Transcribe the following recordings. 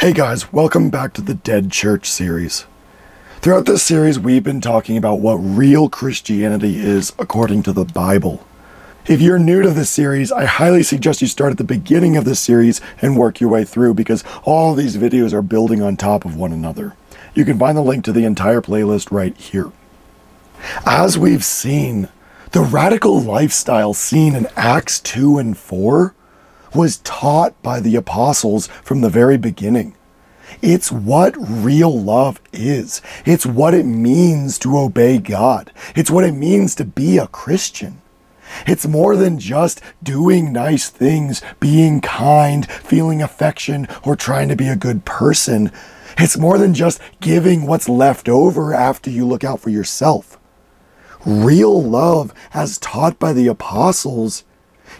Hey guys, welcome back to the Dead Church series. Throughout this series, we've been talking about what real Christianity is according to the Bible. If you're new to this series, I highly suggest you start at the beginning of this series and work your way through because all these videos are building on top of one another. You can find the link to the entire playlist right here. As we've seen, the radical lifestyle seen in Acts 2 and 4 was taught by the apostles from the very beginning. It's what real love is. It's what it means to obey God. It's what it means to be a Christian. It's more than just doing nice things, being kind, feeling affection, or trying to be a good person. It's more than just giving what's left over after you look out for yourself. Real love, as taught by the apostles,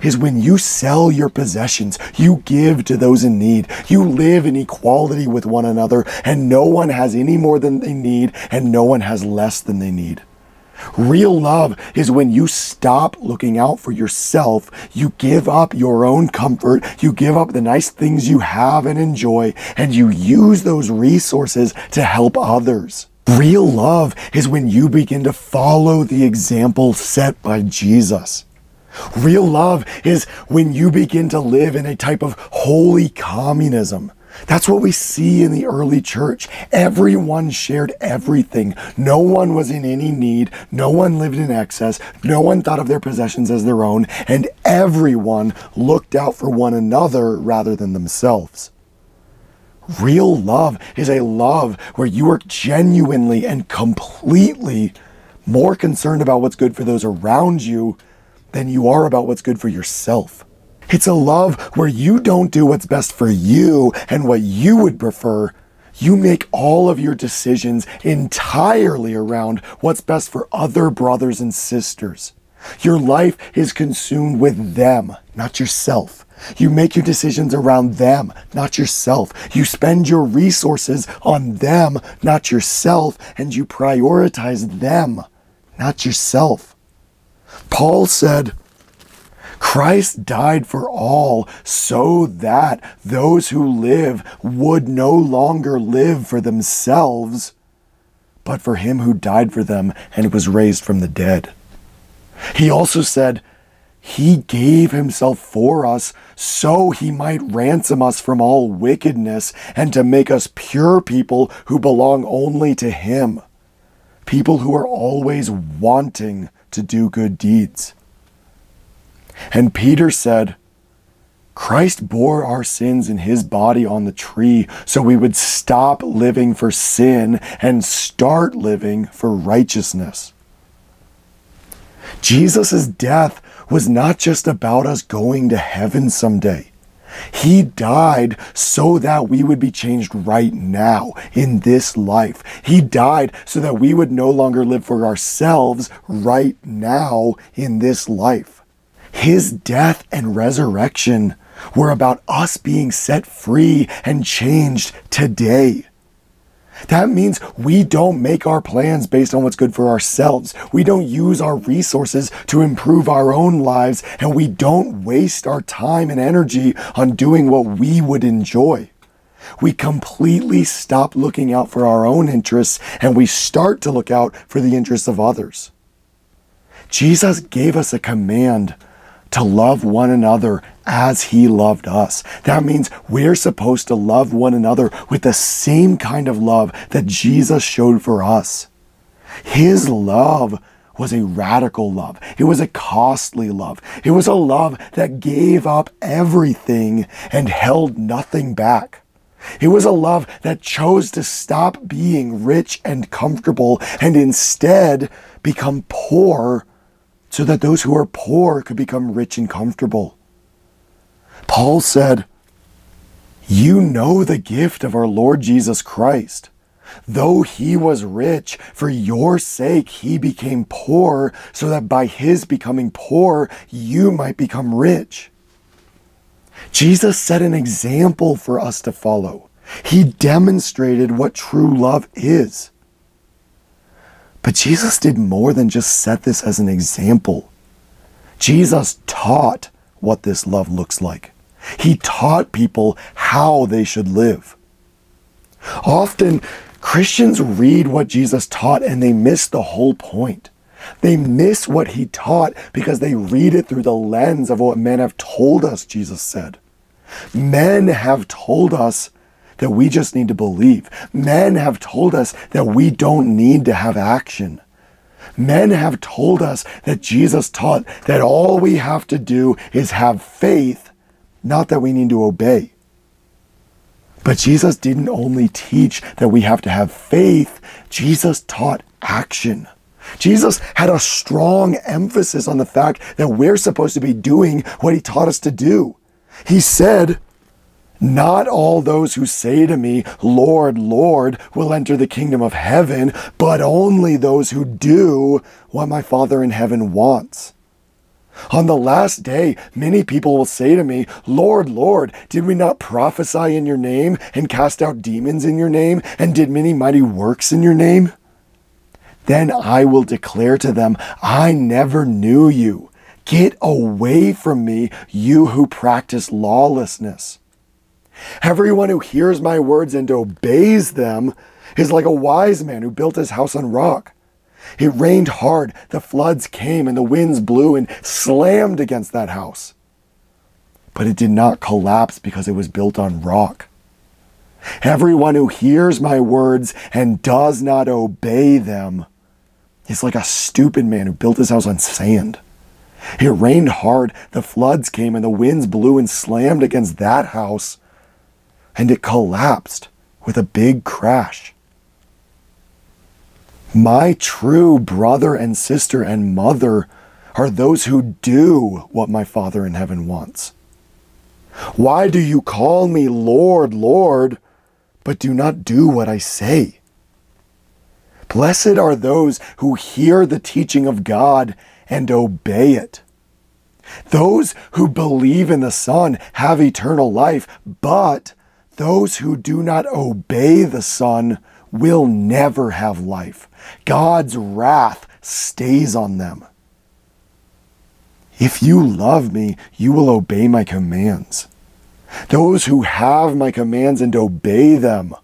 is when you sell your possessions, you give to those in need, you live in equality with one another, and no one has any more than they need, and no one has less than they need. Real love is when you stop looking out for yourself, you give up your own comfort, you give up the nice things you have and enjoy, and you use those resources to help others. Real love is when you begin to follow the example set by Jesus. Real love is when you begin to live in a type of holy communism. That's what we see in the early church. Everyone shared everything. No one was in any need. No one lived in excess. No one thought of their possessions as their own. And everyone looked out for one another rather than themselves. Real love is a love where you are genuinely and completely more concerned about what's good for those around you than you are about what's good for yourself. It's a love where you don't do what's best for you and what you would prefer. You make all of your decisions entirely around what's best for other brothers and sisters. Your life is consumed with them, not yourself. You make your decisions around them, not yourself. You spend your resources on them, not yourself, and you prioritize them, not yourself. Paul said, Christ died for all so that those who live would no longer live for themselves, but for him who died for them and was raised from the dead. He also said, He gave Himself for us so He might ransom us from all wickedness and to make us pure people who belong only to Him. People who are always wanting to do good deeds. And Peter said, Christ bore our sins in his body on the tree so we would stop living for sin and start living for righteousness. Jesus' death was not just about us going to heaven someday. He died so that we would be changed right now in this life. He died so that we would no longer live for ourselves right now in this life. His death and resurrection were about us being set free and changed today. That means we don't make our plans based on what's good for ourselves. We don't use our resources to improve our own lives, and we don't waste our time and energy on doing what we would enjoy. We completely stop looking out for our own interests and we start to look out for the interests of others. Jesus gave us a command to love one another as he loved us. That means we're supposed to love one another with the same kind of love that Jesus showed for us. His love was a radical love. It was a costly love. It was a love that gave up everything and held nothing back. It was a love that chose to stop being rich and comfortable and instead become poor so that those who are poor could become rich and comfortable. Paul said, You know the gift of our Lord Jesus Christ. Though he was rich, for your sake he became poor, so that by his becoming poor you might become rich. Jesus set an example for us to follow. He demonstrated what true love is. But Jesus did more than just set this as an example. Jesus taught what this love looks like. He taught people how they should live. Often, Christians read what Jesus taught and they miss the whole point. They miss what he taught because they read it through the lens of what men have told us Jesus said. Men have told us that we just need to believe. Men have told us that we don't need to have action. Men have told us that Jesus taught that all we have to do is have faith, not that we need to obey. But Jesus didn't only teach that we have to have faith, Jesus taught action. Jesus had a strong emphasis on the fact that we're supposed to be doing what he taught us to do. He said, not all those who say to me, Lord, Lord, will enter the kingdom of heaven, but only those who do what my Father in heaven wants. On the last day, many people will say to me, Lord, Lord, did we not prophesy in your name and cast out demons in your name and did many mighty works in your name? Then I will declare to them, I never knew you. Get away from me, you who practice lawlessness. Everyone who hears my words and obeys them is like a wise man who built his house on rock. It rained hard, the floods came, and the winds blew and slammed against that house. But it did not collapse because it was built on rock. Everyone who hears my words and does not obey them is like a stupid man who built his house on sand. It rained hard, the floods came, and the winds blew and slammed against that house, and it collapsed with a big crash. My true brother and sister and mother are those who do what my Father in heaven wants. Why do you call me Lord, Lord, but do not do what I say? Blessed are those who hear the teaching of God and obey it. Those who believe in the Son have eternal life, but those who do not obey the Son will never have life. God's wrath stays on them. If you love me, you will obey my commands. Those who have my commands and obey them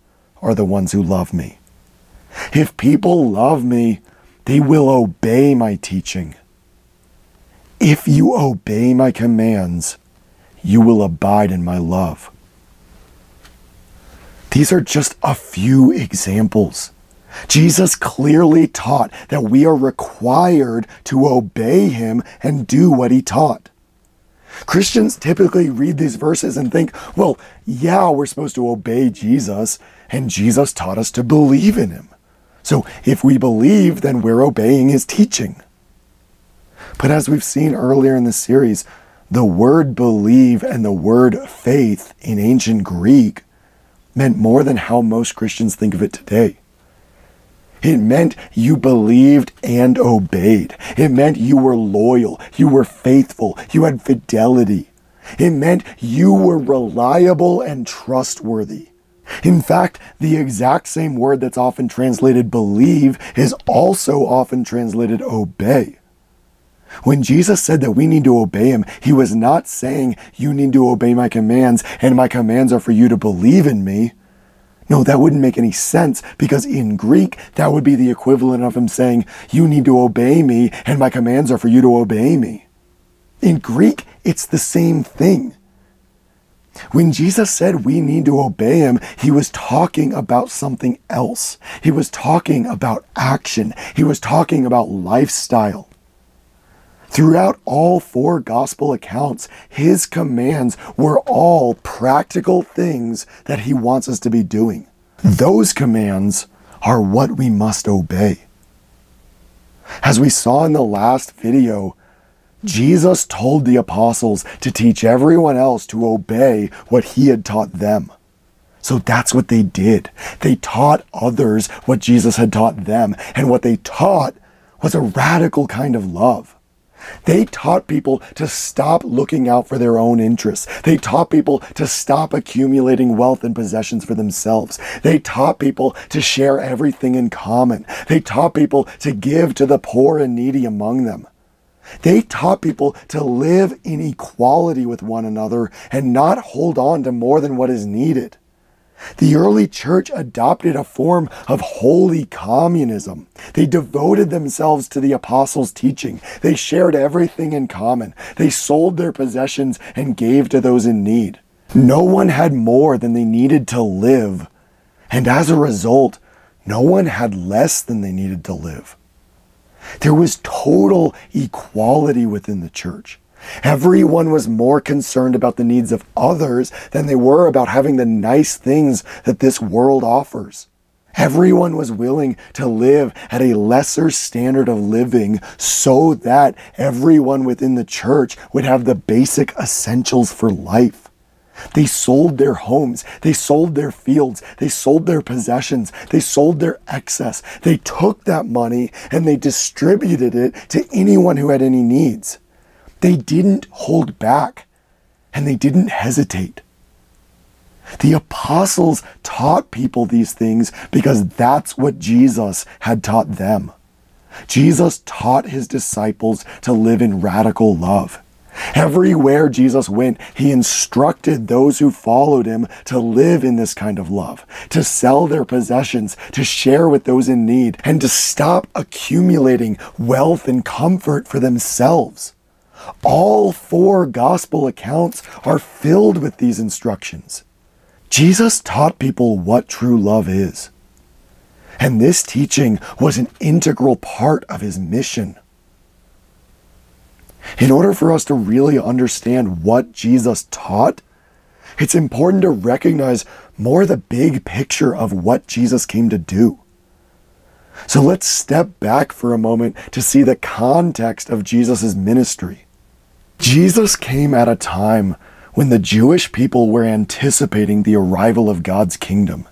are the ones who love me. If people love me, they will obey my teaching. If you obey my commands, you will abide in my love. These are just a few examples. Jesus clearly taught that we are required to obey him and do what he taught. Christians typically read these verses and think, well, yeah, we're supposed to obey Jesus, and Jesus taught us to believe in him. So if we believe, then we're obeying his teaching. But as we've seen earlier in the series, the word believe and the word faith in ancient Greek meant more than how most Christians think of it today. It meant you believed and obeyed. It meant you were loyal, you were faithful, you had fidelity. It meant you were reliable and trustworthy. In fact, the exact same word that's often translated believe is also often translated obey. When Jesus said that we need to obey him, he was not saying, You need to obey my commands, and my commands are for you to believe in me. No, that wouldn't make any sense because in Greek, that would be the equivalent of him saying, You need to obey me, and my commands are for you to obey me. In Greek, it's the same thing. When Jesus said we need to obey him, he was talking about something else. He was talking about action. He was talking about lifestyle. Throughout all four gospel accounts, his commands were all practical things that he wants us to be doing. Those commands are what we must obey. As we saw in the last video, Jesus told the apostles to teach everyone else to obey what he had taught them. So that's what they did. They taught others what Jesus had taught them, and what they taught was a radical kind of love. They taught people to stop looking out for their own interests. They taught people to stop accumulating wealth and possessions for themselves. They taught people to share everything in common. They taught people to give to the poor and needy among them. They taught people to live in equality with one another and not hold on to more than what is needed. The early church adopted a form of holy communism. They devoted themselves to the apostles' teaching. They shared everything in common. They sold their possessions and gave to those in need. No one had more than they needed to live. And as a result, no one had less than they needed to live. There was total equality within the church. Everyone was more concerned about the needs of others than they were about having the nice things that this world offers. Everyone was willing to live at a lesser standard of living so that everyone within the church would have the basic essentials for life. They sold their homes, they sold their fields, they sold their possessions, they sold their excess. They took that money and they distributed it to anyone who had any needs. They didn't hold back and they didn't hesitate. The apostles taught people these things because that's what Jesus had taught them. Jesus taught his disciples to live in radical love. Everywhere Jesus went, he instructed those who followed him to live in this kind of love, to sell their possessions, to share with those in need, and to stop accumulating wealth and comfort for themselves. All four gospel accounts are filled with these instructions. Jesus taught people what true love is. And this teaching was an integral part of his mission. In order for us to really understand what Jesus taught, it's important to recognize more the big picture of what Jesus came to do. So let's step back for a moment to see the context of Jesus' ministry. Jesus came at a time when the Jewish people were anticipating the arrival of God's kingdom.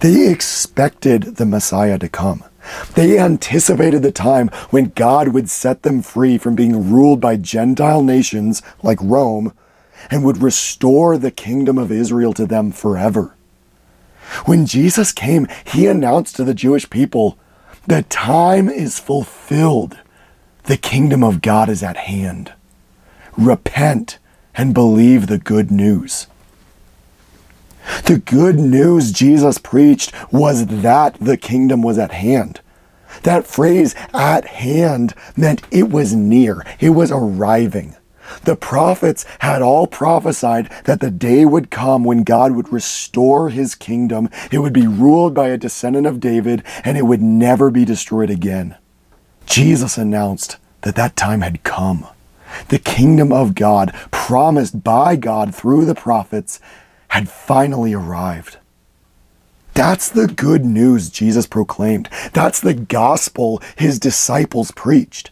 They expected the Messiah to come. They anticipated the time when God would set them free from being ruled by Gentile nations like Rome and would restore the kingdom of Israel to them forever. When Jesus came, he announced to the Jewish people, the time is fulfilled. The kingdom of God is at hand repent, and believe the good news. The good news Jesus preached was that the kingdom was at hand. That phrase, at hand, meant it was near, it was arriving. The prophets had all prophesied that the day would come when God would restore his kingdom. It would be ruled by a descendant of David and it would never be destroyed again. Jesus announced that that time had come the kingdom of God, promised by God through the prophets, had finally arrived. That's the good news Jesus proclaimed. That's the gospel his disciples preached.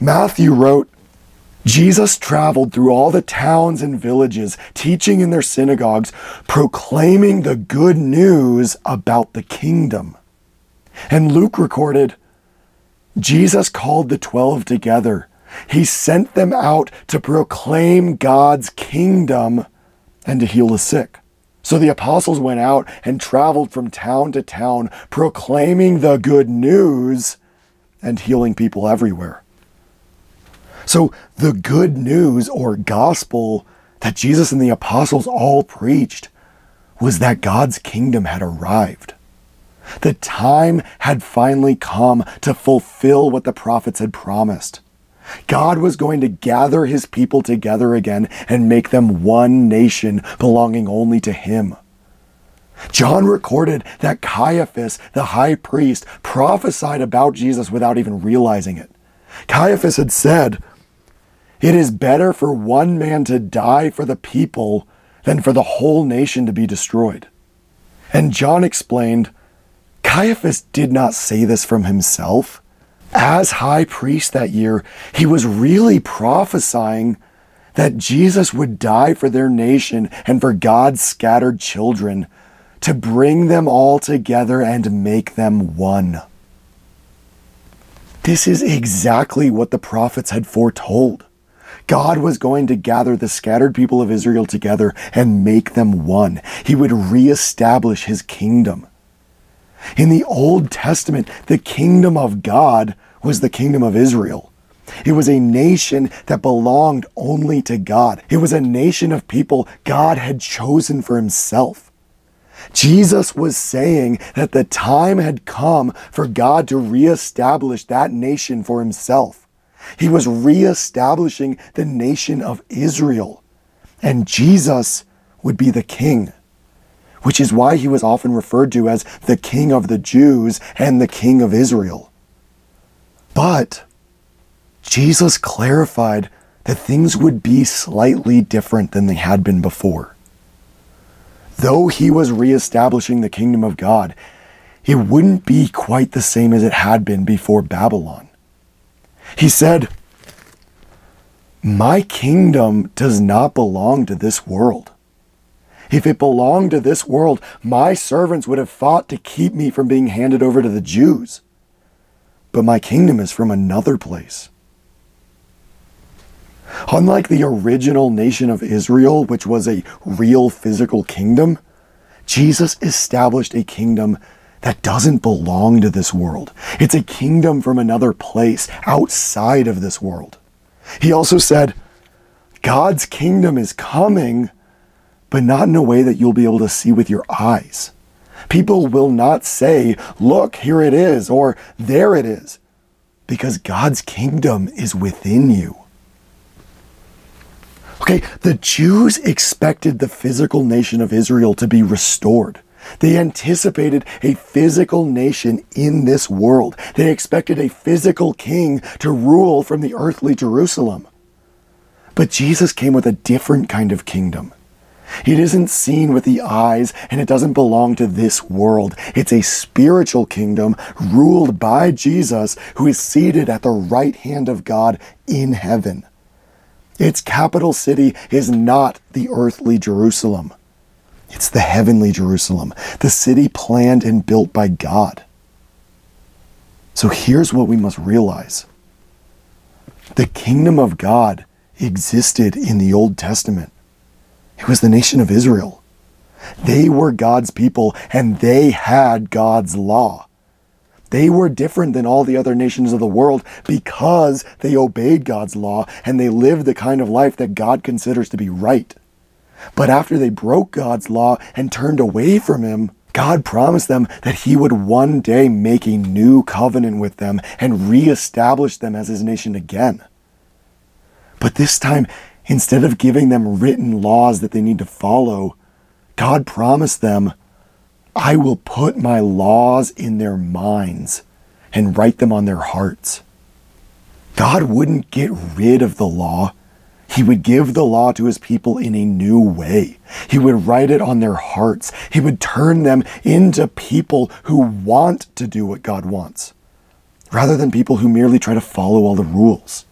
Matthew wrote, Jesus traveled through all the towns and villages, teaching in their synagogues, proclaiming the good news about the kingdom. And Luke recorded, Jesus called the twelve together he sent them out to proclaim God's kingdom and to heal the sick. So the apostles went out and traveled from town to town, proclaiming the good news and healing people everywhere. So the good news or gospel that Jesus and the apostles all preached was that God's kingdom had arrived. The time had finally come to fulfill what the prophets had promised. God was going to gather his people together again and make them one nation belonging only to him. John recorded that Caiaphas, the high priest, prophesied about Jesus without even realizing it. Caiaphas had said, It is better for one man to die for the people than for the whole nation to be destroyed. And John explained, Caiaphas did not say this from himself as high priest that year, he was really prophesying that Jesus would die for their nation and for God's scattered children to bring them all together and make them one. This is exactly what the prophets had foretold. God was going to gather the scattered people of Israel together and make them one. He would reestablish his kingdom. In the Old Testament, the kingdom of God was the kingdom of Israel. It was a nation that belonged only to God. It was a nation of people God had chosen for himself. Jesus was saying that the time had come for God to reestablish that nation for himself. He was reestablishing the nation of Israel. And Jesus would be the king, which is why he was often referred to as the king of the Jews and the king of Israel. But Jesus clarified that things would be slightly different than they had been before. Though he was reestablishing the kingdom of God, it wouldn't be quite the same as it had been before Babylon. He said, My kingdom does not belong to this world. If it belonged to this world, my servants would have fought to keep me from being handed over to the Jews. But my kingdom is from another place. Unlike the original nation of Israel, which was a real physical kingdom, Jesus established a kingdom that doesn't belong to this world. It's a kingdom from another place outside of this world. He also said, God's kingdom is coming, but not in a way that you'll be able to see with your eyes. People will not say, Look, here it is, or there it is, because God's kingdom is within you. Okay, the Jews expected the physical nation of Israel to be restored. They anticipated a physical nation in this world. They expected a physical king to rule from the earthly Jerusalem. But Jesus came with a different kind of kingdom. It isn't seen with the eyes and it doesn't belong to this world. It's a spiritual kingdom ruled by Jesus who is seated at the right hand of God in heaven. Its capital city is not the earthly Jerusalem. It's the heavenly Jerusalem, the city planned and built by God. So here's what we must realize the kingdom of God existed in the Old Testament, it was the nation of Israel. They were God's people and they had God's law. They were different than all the other nations of the world because they obeyed God's law and they lived the kind of life that God considers to be right. But after they broke God's law and turned away from Him, God promised them that He would one day make a new covenant with them and reestablish them as His nation again. But this time, instead of giving them written laws that they need to follow, God promised them I will put my laws in their minds and write them on their hearts. God wouldn't get rid of the law. He would give the law to his people in a new way. He would write it on their hearts. He would turn them into people who want to do what God wants, rather than people who merely try to follow all the rules.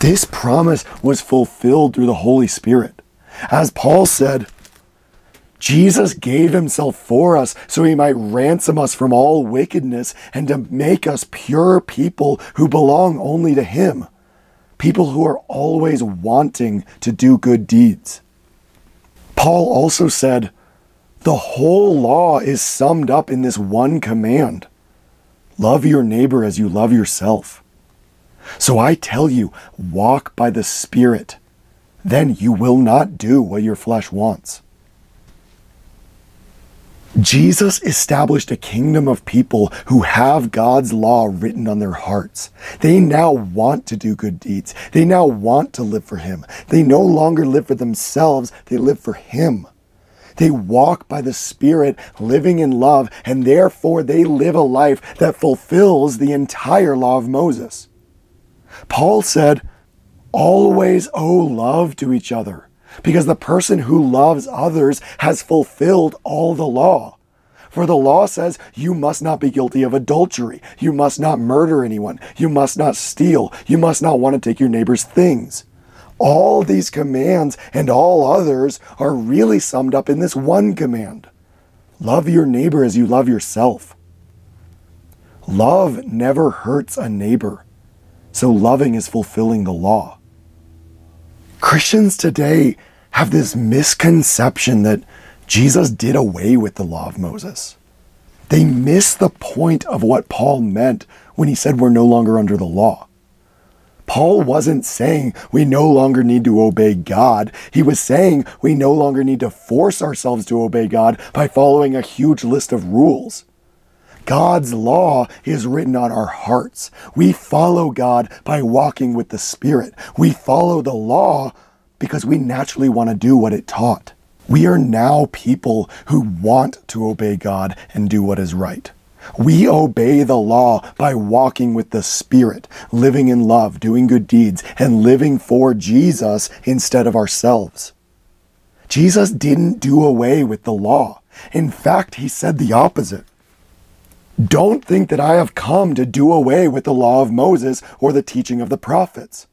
This promise was fulfilled through the Holy Spirit. As Paul said, Jesus gave himself for us so he might ransom us from all wickedness and to make us pure people who belong only to him. People who are always wanting to do good deeds. Paul also said, the whole law is summed up in this one command love your neighbor as you love yourself. So I tell you, walk by the Spirit. Then you will not do what your flesh wants. Jesus established a kingdom of people who have God's law written on their hearts. They now want to do good deeds. They now want to live for Him. They no longer live for themselves, they live for Him. They walk by the Spirit, living in love, and therefore they live a life that fulfills the entire law of Moses. Paul said, Always owe love to each other because the person who loves others has fulfilled all the law. For the law says you must not be guilty of adultery, you must not murder anyone, you must not steal, you must not want to take your neighbor's things. All these commands and all others are really summed up in this one command love your neighbor as you love yourself. Love never hurts a neighbor, so loving is fulfilling the law. Christians today have this misconception that Jesus did away with the law of Moses. They miss the point of what Paul meant when he said we're no longer under the law. Paul wasn't saying we no longer need to obey God. He was saying we no longer need to force ourselves to obey God by following a huge list of rules. God's law is written on our hearts. We follow God by walking with the Spirit. We follow the law because we naturally want to do what it taught. We are now people who want to obey God and do what is right. We obey the law by walking with the Spirit, living in love, doing good deeds, and living for Jesus instead of ourselves. Jesus didn't do away with the law. In fact, he said the opposite. Don't think that I have come to do away with the law of Moses or the teaching of the prophets.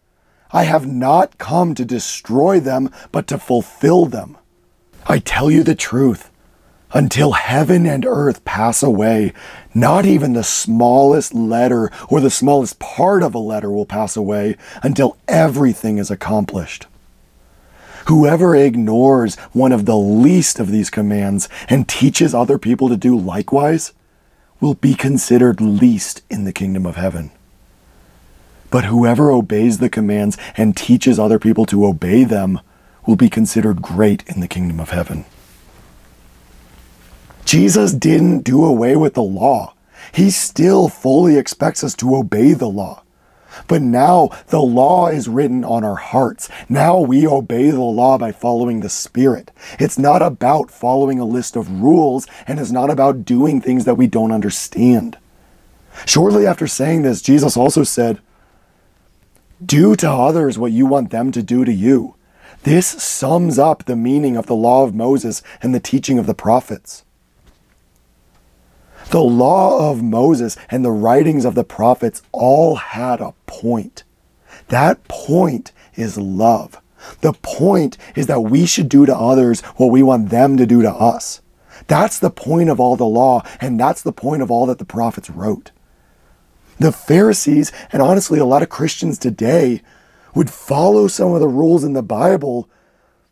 I have not come to destroy them, but to fulfill them. I tell you the truth. Until heaven and earth pass away, not even the smallest letter or the smallest part of a letter will pass away until everything is accomplished. Whoever ignores one of the least of these commands and teaches other people to do likewise will be considered least in the kingdom of heaven. But whoever obeys the commands and teaches other people to obey them will be considered great in the kingdom of heaven. Jesus didn't do away with the law. He still fully expects us to obey the law. But now the law is written on our hearts. Now we obey the law by following the Spirit. It's not about following a list of rules and it's not about doing things that we don't understand. Shortly after saying this, Jesus also said, Do to others what you want them to do to you. This sums up the meaning of the law of Moses and the teaching of the prophets. The law of Moses and the writings of the prophets all had a point. That point is love. The point is that we should do to others what we want them to do to us. That's the point of all the law, and that's the point of all that the prophets wrote. The Pharisees, and honestly a lot of Christians today, would follow some of the rules in the Bible,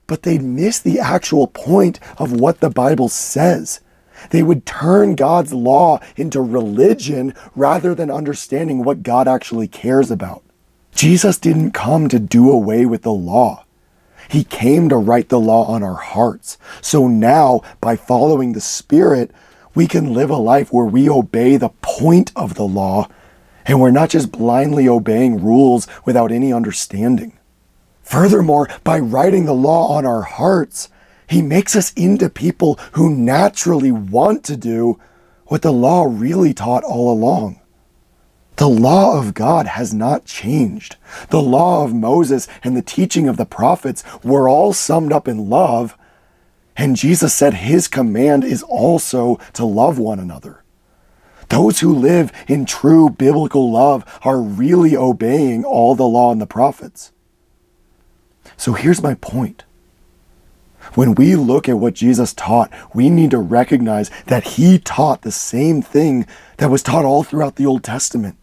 but they'd miss the actual point of what the Bible says. They would turn God's law into religion rather than understanding what God actually cares about. Jesus didn't come to do away with the law. He came to write the law on our hearts. So now, by following the Spirit, we can live a life where we obey the point of the law and we're not just blindly obeying rules without any understanding. Furthermore, by writing the law on our hearts, he makes us into people who naturally want to do what the law really taught all along. The law of God has not changed. The law of Moses and the teaching of the prophets were all summed up in love. And Jesus said his command is also to love one another. Those who live in true biblical love are really obeying all the law and the prophets. So here's my point. When we look at what Jesus taught, we need to recognize that he taught the same thing that was taught all throughout the Old Testament.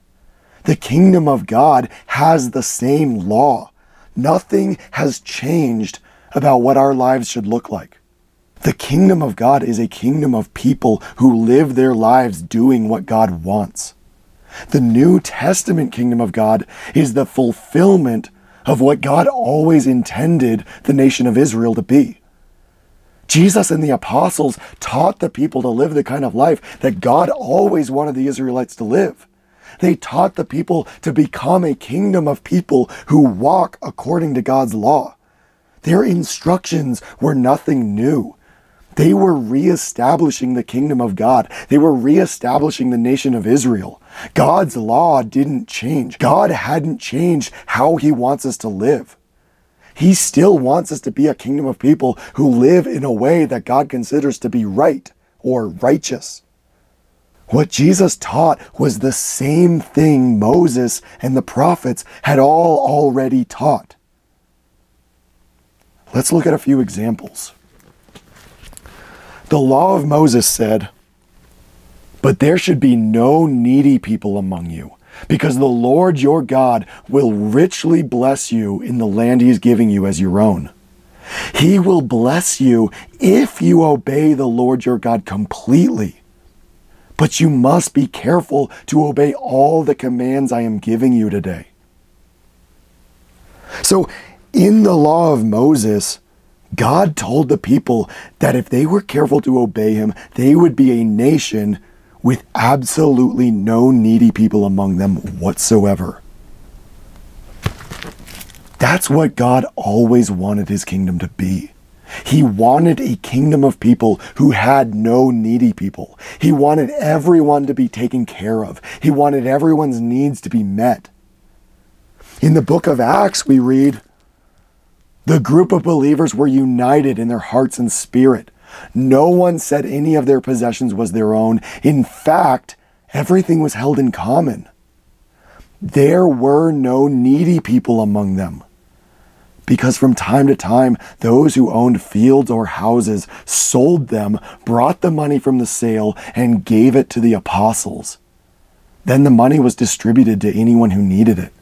The kingdom of God has the same law. Nothing has changed about what our lives should look like. The kingdom of God is a kingdom of people who live their lives doing what God wants. The New Testament kingdom of God is the fulfillment of what God always intended the nation of Israel to be. Jesus and the apostles taught the people to live the kind of life that God always wanted the Israelites to live. They taught the people to become a kingdom of people who walk according to God's law. Their instructions were nothing new. They were reestablishing the kingdom of God. They were reestablishing the nation of Israel. God's law didn't change. God hadn't changed how he wants us to live. He still wants us to be a kingdom of people who live in a way that God considers to be right or righteous. What Jesus taught was the same thing Moses and the prophets had all already taught. Let's look at a few examples. The law of Moses said, But there should be no needy people among you, because the Lord your God will richly bless you in the land he is giving you as your own. He will bless you if you obey the Lord your God completely. But you must be careful to obey all the commands I am giving you today. So, in the law of Moses, God told the people that if they were careful to obey him, they would be a nation with absolutely no needy people among them whatsoever. That's what God always wanted his kingdom to be. He wanted a kingdom of people who had no needy people. He wanted everyone to be taken care of. He wanted everyone's needs to be met. In the book of Acts, we read, the group of believers were united in their hearts and spirit. No one said any of their possessions was their own. In fact, everything was held in common. There were no needy people among them because from time to time, those who owned fields or houses sold them, brought the money from the sale, and gave it to the apostles. Then the money was distributed to anyone who needed it.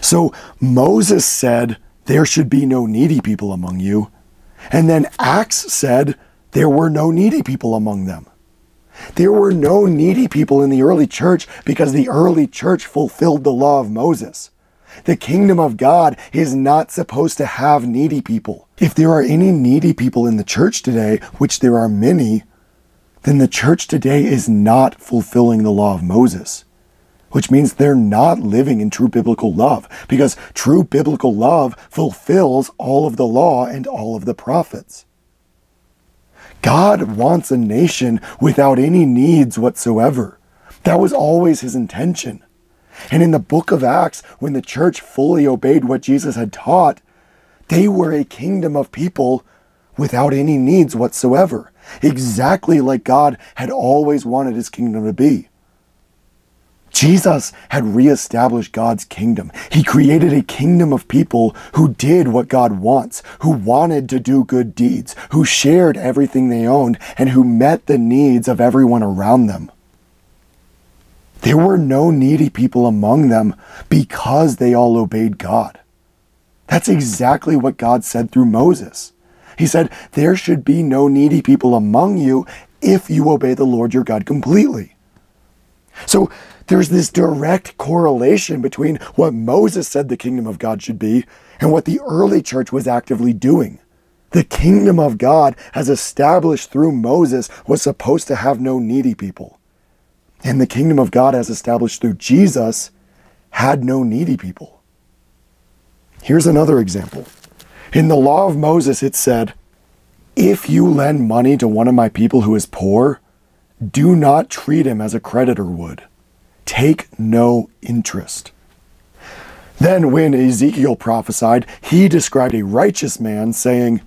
So Moses said, There should be no needy people among you. And then Acts said, There were no needy people among them. There were no needy people in the early church because the early church fulfilled the law of Moses. The kingdom of God is not supposed to have needy people. If there are any needy people in the church today, which there are many, then the church today is not fulfilling the law of Moses, which means they're not living in true biblical love, because true biblical love fulfills all of the law and all of the prophets. God wants a nation without any needs whatsoever. That was always his intention. And in the book of Acts, when the church fully obeyed what Jesus had taught, they were a kingdom of people without any needs whatsoever, exactly like God had always wanted his kingdom to be. Jesus had reestablished God's kingdom. He created a kingdom of people who did what God wants, who wanted to do good deeds, who shared everything they owned, and who met the needs of everyone around them. There were no needy people among them because they all obeyed God. That's exactly what God said through Moses. He said, There should be no needy people among you if you obey the Lord your God completely. So there's this direct correlation between what Moses said the kingdom of God should be and what the early church was actively doing. The kingdom of God, as established through Moses, was supposed to have no needy people. And the kingdom of God, as established through Jesus, had no needy people. Here's another example. In the law of Moses, it said, If you lend money to one of my people who is poor, do not treat him as a creditor would. Take no interest. Then, when Ezekiel prophesied, he described a righteous man, saying,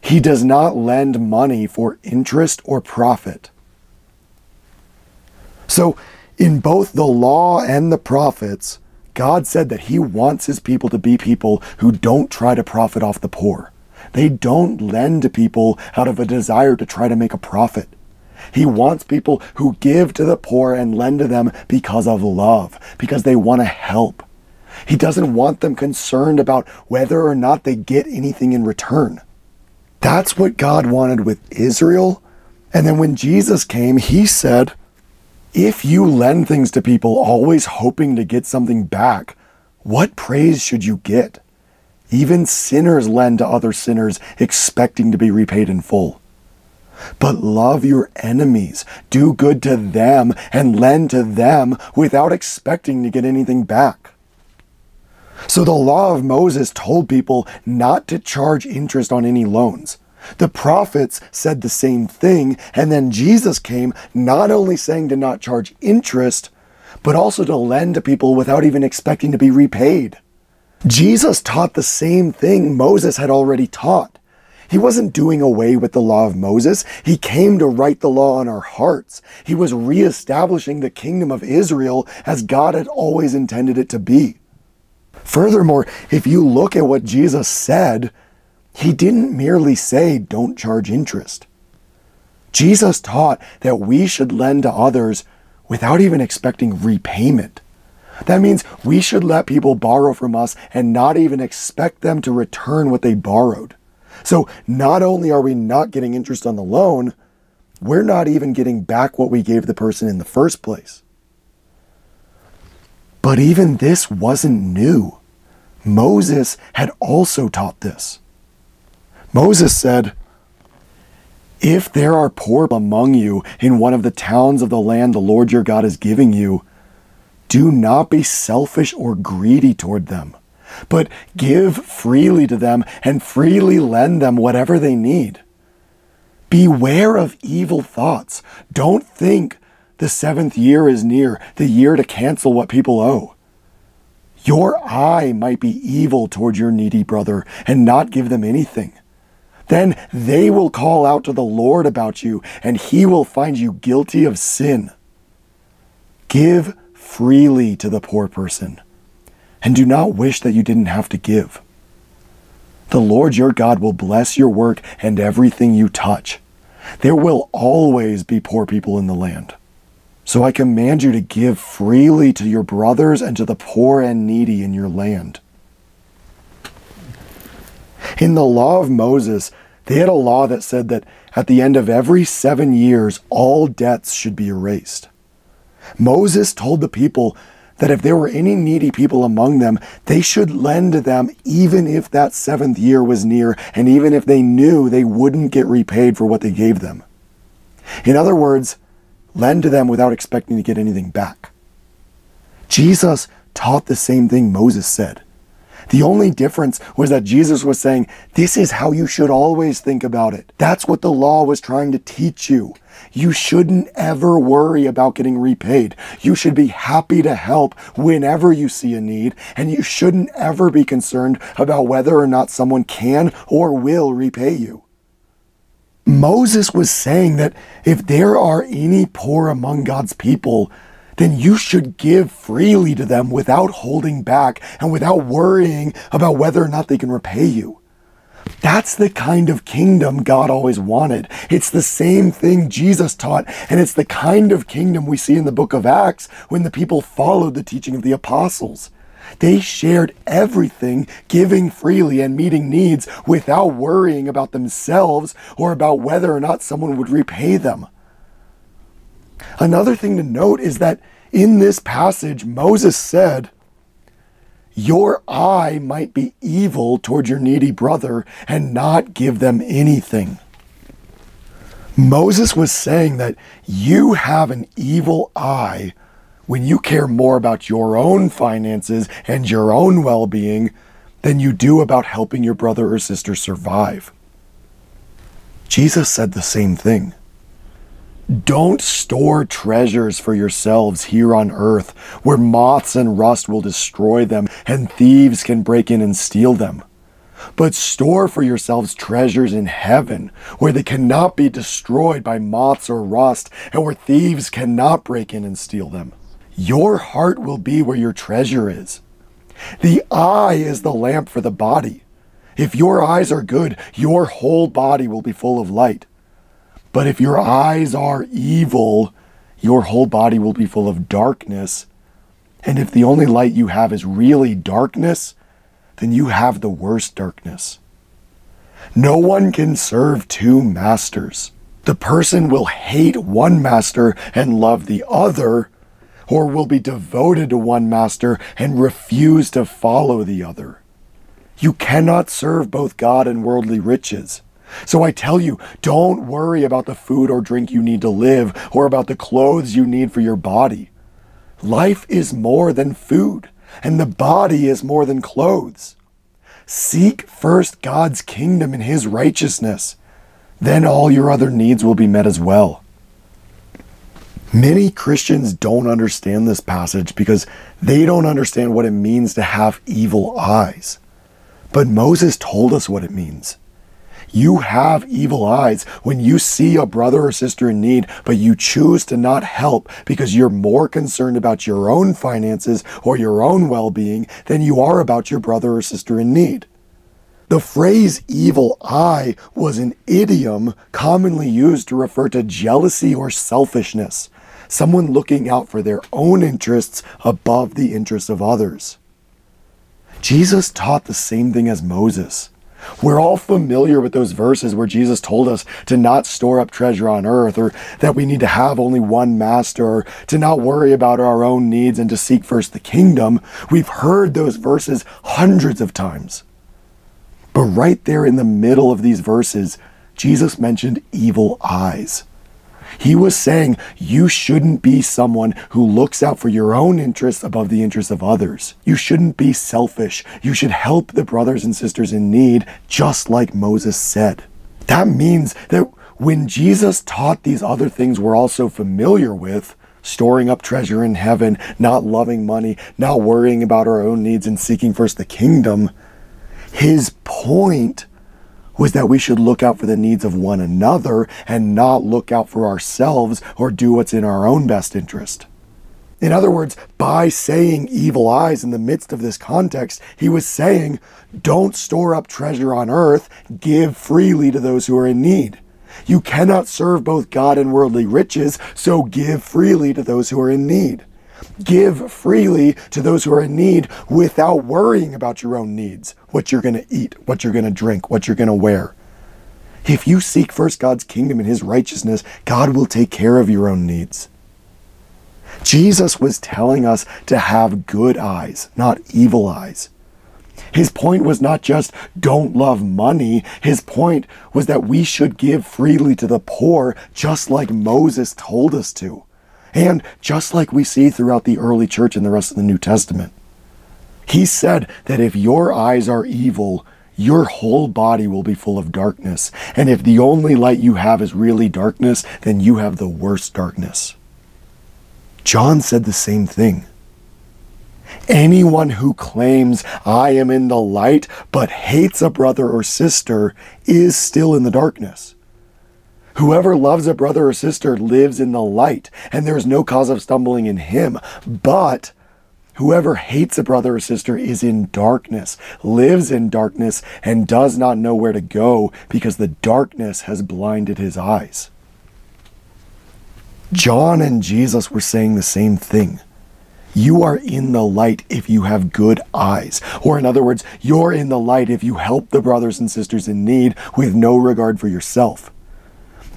He does not lend money for interest or profit so, in both the law and the prophets, God said that He wants His people to be people who don't try to profit off the poor. They don't lend to people out of a desire to try to make a profit. He wants people who give to the poor and lend to them because of love, because they want to help. He doesn't want them concerned about whether or not they get anything in return. That's what God wanted with Israel. And then when Jesus came, He said, if you lend things to people always hoping to get something back, what praise should you get? Even sinners lend to other sinners expecting to be repaid in full. But love your enemies, do good to them, and lend to them without expecting to get anything back. So the law of Moses told people not to charge interest on any loans. The prophets said the same thing, and then Jesus came not only saying to not charge interest, but also to lend to people without even expecting to be repaid. Jesus taught the same thing Moses had already taught. He wasn't doing away with the law of Moses. He came to write the law on our hearts. He was reestablishing the kingdom of Israel as God had always intended it to be. Furthermore, if you look at what Jesus said, he didn't merely say, don't charge interest. Jesus taught that we should lend to others without even expecting repayment. That means we should let people borrow from us and not even expect them to return what they borrowed. So not only are we not getting interest on the loan, we're not even getting back what we gave the person in the first place. But even this wasn't new. Moses had also taught this. Moses said, If there are poor among you in one of the towns of the land the Lord your God is giving you, do not be selfish or greedy toward them, but give freely to them and freely lend them whatever they need. Beware of evil thoughts. Don't think the seventh year is near, the year to cancel what people owe. Your eye might be evil toward your needy brother and not give them anything. Then they will call out to the Lord about you, and he will find you guilty of sin. Give freely to the poor person, and do not wish that you didn't have to give. The Lord your God will bless your work and everything you touch. There will always be poor people in the land. So I command you to give freely to your brothers and to the poor and needy in your land. In the law of Moses, they had a law that said that at the end of every seven years, all debts should be erased. Moses told the people that if there were any needy people among them, they should lend to them even if that seventh year was near and even if they knew they wouldn't get repaid for what they gave them. In other words, lend to them without expecting to get anything back. Jesus taught the same thing Moses said. The only difference was that Jesus was saying, This is how you should always think about it. That's what the law was trying to teach you. You shouldn't ever worry about getting repaid. You should be happy to help whenever you see a need, and you shouldn't ever be concerned about whether or not someone can or will repay you. Moses was saying that if there are any poor among God's people, then you should give freely to them without holding back and without worrying about whether or not they can repay you. That's the kind of kingdom God always wanted. It's the same thing Jesus taught, and it's the kind of kingdom we see in the book of Acts when the people followed the teaching of the apostles. They shared everything, giving freely and meeting needs without worrying about themselves or about whether or not someone would repay them. Another thing to note is that in this passage, Moses said, Your eye might be evil toward your needy brother and not give them anything. Moses was saying that you have an evil eye when you care more about your own finances and your own well being than you do about helping your brother or sister survive. Jesus said the same thing. Don't store treasures for yourselves here on earth, where moths and rust will destroy them, and thieves can break in and steal them. But store for yourselves treasures in heaven, where they cannot be destroyed by moths or rust, and where thieves cannot break in and steal them. Your heart will be where your treasure is. The eye is the lamp for the body. If your eyes are good, your whole body will be full of light. But if your eyes are evil, your whole body will be full of darkness. And if the only light you have is really darkness, then you have the worst darkness. No one can serve two masters. The person will hate one master and love the other, or will be devoted to one master and refuse to follow the other. You cannot serve both God and worldly riches. So I tell you, don't worry about the food or drink you need to live or about the clothes you need for your body. Life is more than food, and the body is more than clothes. Seek first God's kingdom and his righteousness. Then all your other needs will be met as well. Many Christians don't understand this passage because they don't understand what it means to have evil eyes. But Moses told us what it means. You have evil eyes when you see a brother or sister in need, but you choose to not help because you're more concerned about your own finances or your own well being than you are about your brother or sister in need. The phrase evil eye was an idiom commonly used to refer to jealousy or selfishness, someone looking out for their own interests above the interests of others. Jesus taught the same thing as Moses. We're all familiar with those verses where Jesus told us to not store up treasure on earth, or that we need to have only one master, or to not worry about our own needs and to seek first the kingdom. We've heard those verses hundreds of times. But right there in the middle of these verses, Jesus mentioned evil eyes. He was saying you shouldn't be someone who looks out for your own interests above the interests of others. You shouldn't be selfish. You should help the brothers and sisters in need, just like Moses said. That means that when Jesus taught these other things we're also familiar with, storing up treasure in heaven, not loving money, not worrying about our own needs, and seeking first the kingdom, his point was that we should look out for the needs of one another and not look out for ourselves or do what's in our own best interest. In other words, by saying evil eyes in the midst of this context, he was saying, don't store up treasure on earth, give freely to those who are in need. You cannot serve both God and worldly riches, so give freely to those who are in need. Give freely to those who are in need without worrying about your own needs, what you're going to eat, what you're going to drink, what you're going to wear. If you seek first God's kingdom and his righteousness, God will take care of your own needs. Jesus was telling us to have good eyes, not evil eyes. His point was not just don't love money. His point was that we should give freely to the poor, just like Moses told us to. And just like we see throughout the early church and the rest of the New Testament, he said that if your eyes are evil, your whole body will be full of darkness. And if the only light you have is really darkness, then you have the worst darkness. John said the same thing. Anyone who claims I am in the light but hates a brother or sister is still in the darkness. Whoever loves a brother or sister lives in the light, and there is no cause of stumbling in him. But whoever hates a brother or sister is in darkness, lives in darkness, and does not know where to go because the darkness has blinded his eyes. John and Jesus were saying the same thing. You are in the light if you have good eyes. Or, in other words, you're in the light if you help the brothers and sisters in need with no regard for yourself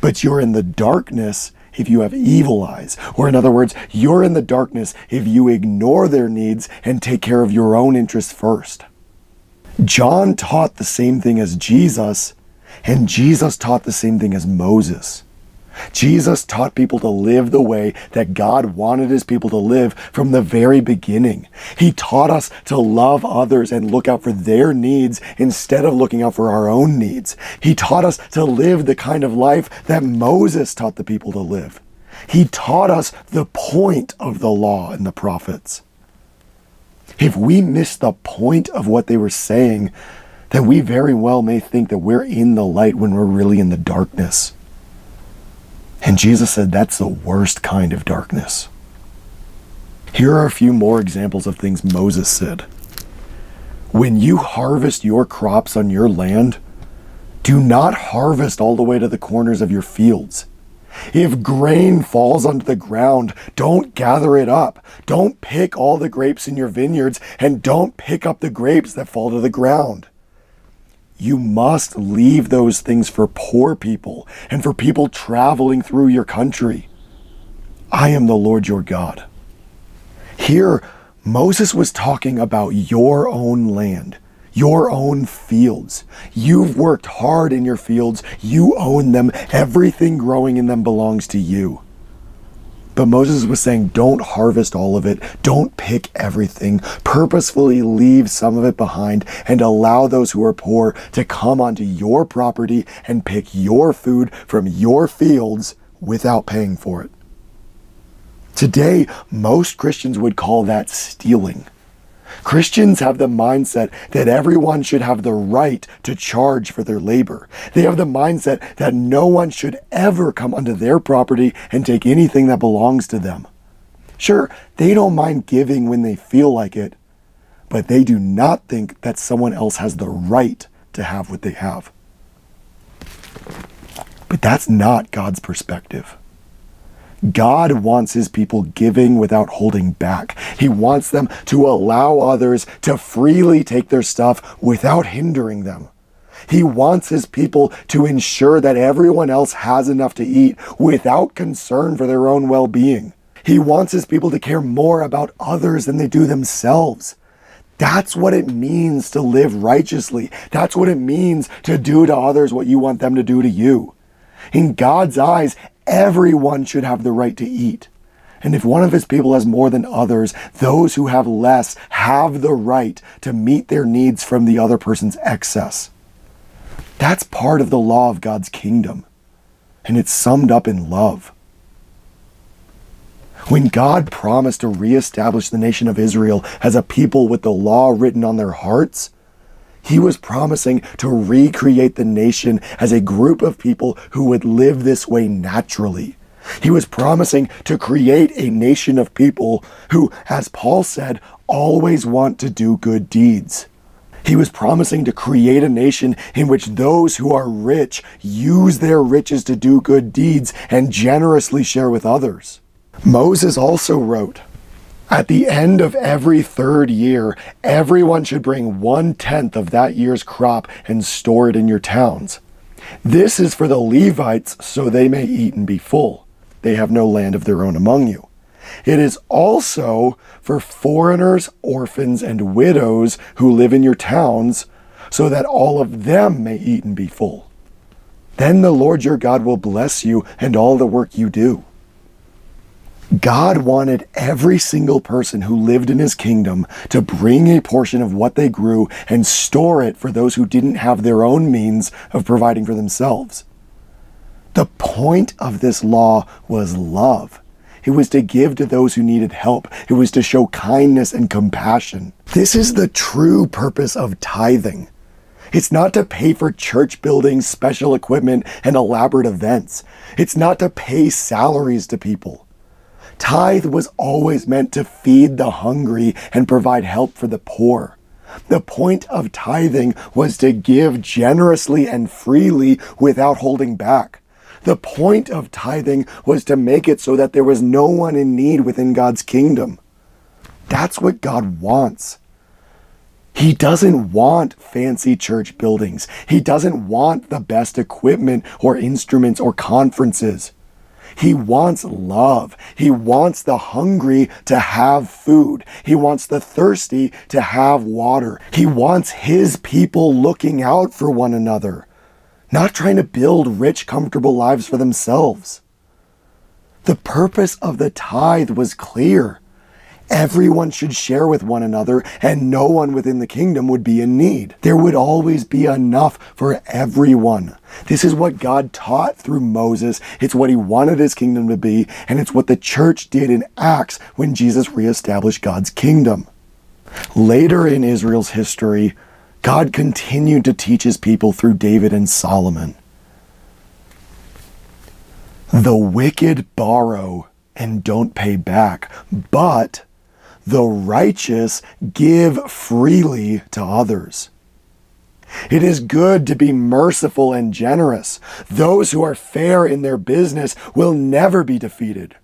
but you're in the darkness if you have evil eyes. Or, in other words, you're in the darkness if you ignore their needs and take care of your own interests first. John taught the same thing as Jesus, and Jesus taught the same thing as Moses. Jesus taught people to live the way that God wanted his people to live from the very beginning. He taught us to love others and look out for their needs instead of looking out for our own needs. He taught us to live the kind of life that Moses taught the people to live. He taught us the point of the law and the prophets. If we miss the point of what they were saying, then we very well may think that we're in the light when we're really in the darkness. And Jesus said that's the worst kind of darkness. Here are a few more examples of things Moses said. When you harvest your crops on your land, do not harvest all the way to the corners of your fields. If grain falls onto the ground, don't gather it up. Don't pick all the grapes in your vineyards, and don't pick up the grapes that fall to the ground. You must leave those things for poor people and for people traveling through your country. I am the Lord your God. Here, Moses was talking about your own land, your own fields. You've worked hard in your fields. You own them. Everything growing in them belongs to you. But Moses was saying, don't harvest all of it. Don't pick everything. Purposefully leave some of it behind and allow those who are poor to come onto your property and pick your food from your fields without paying for it. Today, most Christians would call that stealing. Christians have the mindset that everyone should have the right to charge for their labor. They have the mindset that no one should ever come onto their property and take anything that belongs to them. Sure, they don't mind giving when they feel like it, but they do not think that someone else has the right to have what they have. But that's not God's perspective. God wants his people giving without holding back. He wants them to allow others to freely take their stuff without hindering them. He wants his people to ensure that everyone else has enough to eat without concern for their own well being. He wants his people to care more about others than they do themselves. That's what it means to live righteously. That's what it means to do to others what you want them to do to you. In God's eyes, everyone should have the right to eat. And if one of his people has more than others, those who have less have the right to meet their needs from the other person's excess. That's part of the law of God's kingdom. And it's summed up in love. When God promised to reestablish the nation of Israel as a people with the law written on their hearts, he was promising to recreate the nation as a group of people who would live this way naturally. He was promising to create a nation of people who, as Paul said, always want to do good deeds. He was promising to create a nation in which those who are rich use their riches to do good deeds and generously share with others. Moses also wrote, at the end of every third year, everyone should bring one tenth of that year's crop and store it in your towns. This is for the Levites so they may eat and be full. They have no land of their own among you. It is also for foreigners, orphans, and widows who live in your towns, so that all of them may eat and be full. Then the Lord your God will bless you and all the work you do. God wanted every single person who lived in his kingdom to bring a portion of what they grew and store it for those who didn't have their own means of providing for themselves. The point of this law was love. It was to give to those who needed help. It was to show kindness and compassion. This is the true purpose of tithing. It's not to pay for church buildings, special equipment, and elaborate events. It's not to pay salaries to people. Tithe was always meant to feed the hungry and provide help for the poor. The point of tithing was to give generously and freely without holding back. The point of tithing was to make it so that there was no one in need within God's kingdom. That's what God wants. He doesn't want fancy church buildings. He doesn't want the best equipment or instruments or conferences. He wants love. He wants the hungry to have food. He wants the thirsty to have water. He wants his people looking out for one another, not trying to build rich, comfortable lives for themselves. The purpose of the tithe was clear. Everyone should share with one another, and no one within the kingdom would be in need. There would always be enough for everyone. This is what God taught through Moses. It's what he wanted his kingdom to be, and it's what the church did in Acts when Jesus reestablished God's kingdom. Later in Israel's history, God continued to teach his people through David and Solomon. The wicked borrow and don't pay back, but the righteous give freely to others. It is good to be merciful and generous. Those who are fair in their business will never be defeated.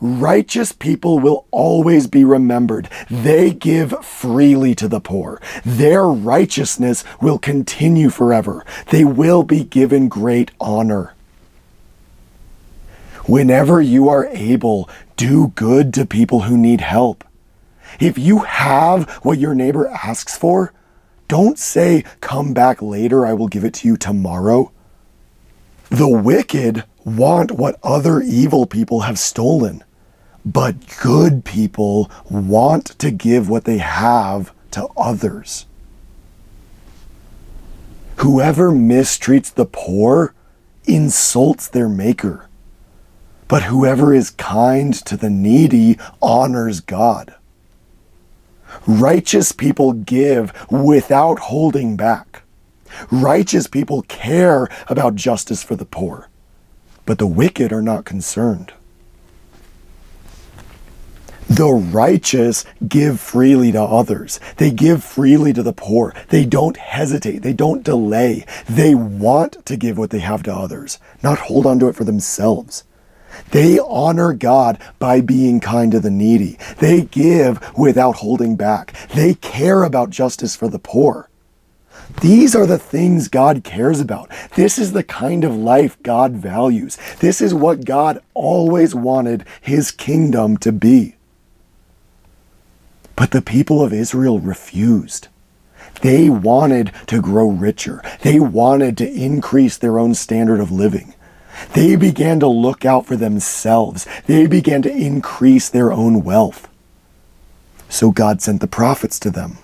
Righteous people will always be remembered. They give freely to the poor. Their righteousness will continue forever. They will be given great honor. Whenever you are able, do good to people who need help. If you have what your neighbor asks for, don't say, Come back later, I will give it to you tomorrow. The wicked want what other evil people have stolen, but good people want to give what they have to others. Whoever mistreats the poor insults their maker, but whoever is kind to the needy honors God. Righteous people give without holding back. Righteous people care about justice for the poor, but the wicked are not concerned. The righteous give freely to others. They give freely to the poor. They don't hesitate. They don't delay. They want to give what they have to others, not hold on to it for themselves. They honor God by being kind to the needy. They give without holding back. They care about justice for the poor. These are the things God cares about. This is the kind of life God values. This is what God always wanted his kingdom to be. But the people of Israel refused. They wanted to grow richer. They wanted to increase their own standard of living. They began to look out for themselves. They began to increase their own wealth. So God sent the prophets to them.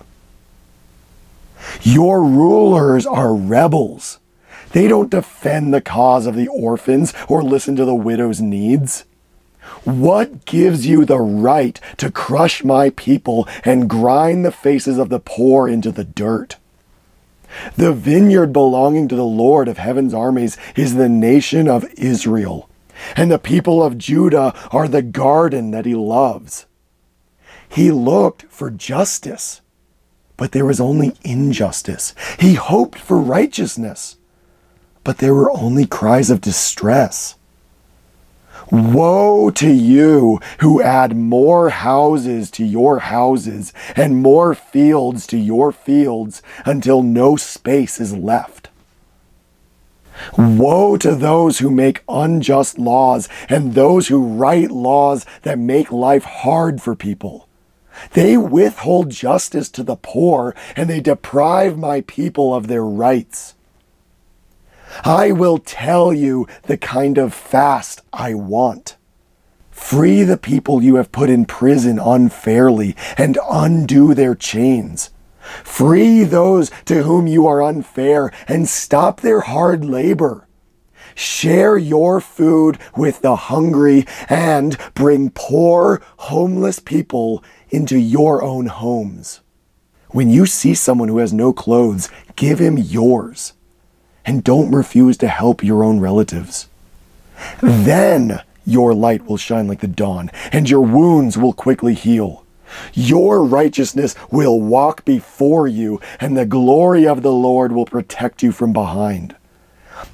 Your rulers are rebels. They don't defend the cause of the orphans or listen to the widow's needs. What gives you the right to crush my people and grind the faces of the poor into the dirt? The vineyard belonging to the Lord of heaven's armies is the nation of Israel, and the people of Judah are the garden that he loves. He looked for justice, but there was only injustice. He hoped for righteousness, but there were only cries of distress. Woe to you who add more houses to your houses and more fields to your fields until no space is left. Woe to those who make unjust laws and those who write laws that make life hard for people. They withhold justice to the poor and they deprive my people of their rights. I will tell you the kind of fast I want. Free the people you have put in prison unfairly and undo their chains. Free those to whom you are unfair and stop their hard labor. Share your food with the hungry and bring poor, homeless people into your own homes. When you see someone who has no clothes, give him yours and don't refuse to help your own relatives. Then your light will shine like the dawn, and your wounds will quickly heal. Your righteousness will walk before you, and the glory of the Lord will protect you from behind.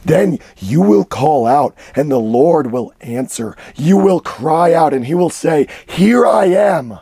Then you will call out, and the Lord will answer. You will cry out, and he will say, Here I am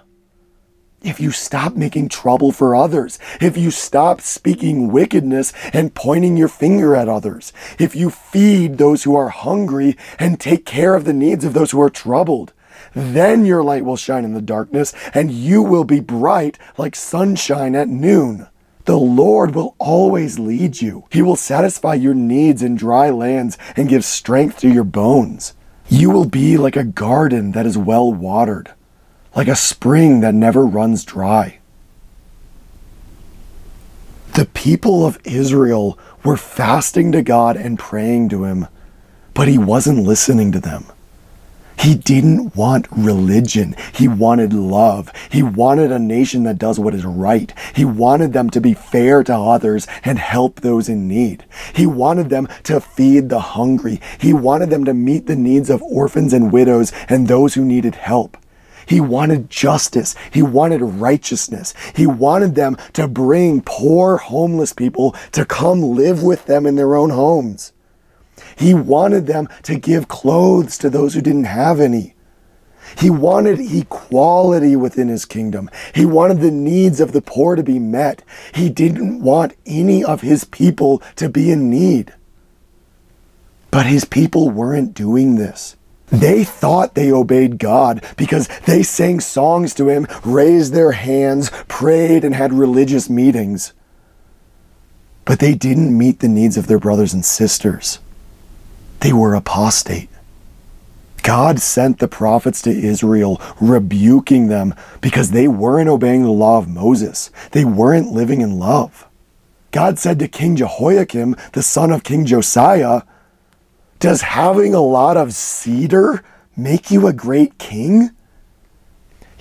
if you stop making trouble for others, if you stop speaking wickedness and pointing your finger at others, if you feed those who are hungry and take care of the needs of those who are troubled, then your light will shine in the darkness and you will be bright like sunshine at noon. The Lord will always lead you. He will satisfy your needs in dry lands and give strength to your bones. You will be like a garden that is well watered like a spring that never runs dry. The people of Israel were fasting to God and praying to Him, but He wasn't listening to them. He didn't want religion. He wanted love. He wanted a nation that does what is right. He wanted them to be fair to others and help those in need. He wanted them to feed the hungry. He wanted them to meet the needs of orphans and widows and those who needed help. He wanted justice. He wanted righteousness. He wanted them to bring poor homeless people to come live with them in their own homes. He wanted them to give clothes to those who didn't have any. He wanted equality within his kingdom. He wanted the needs of the poor to be met. He didn't want any of his people to be in need. But his people weren't doing this. They thought they obeyed God because they sang songs to Him, raised their hands, prayed, and had religious meetings. But they didn't meet the needs of their brothers and sisters. They were apostate. God sent the prophets to Israel, rebuking them because they weren't obeying the law of Moses. They weren't living in love. God said to King Jehoiakim, the son of King Josiah, does having a lot of cedar make you a great king?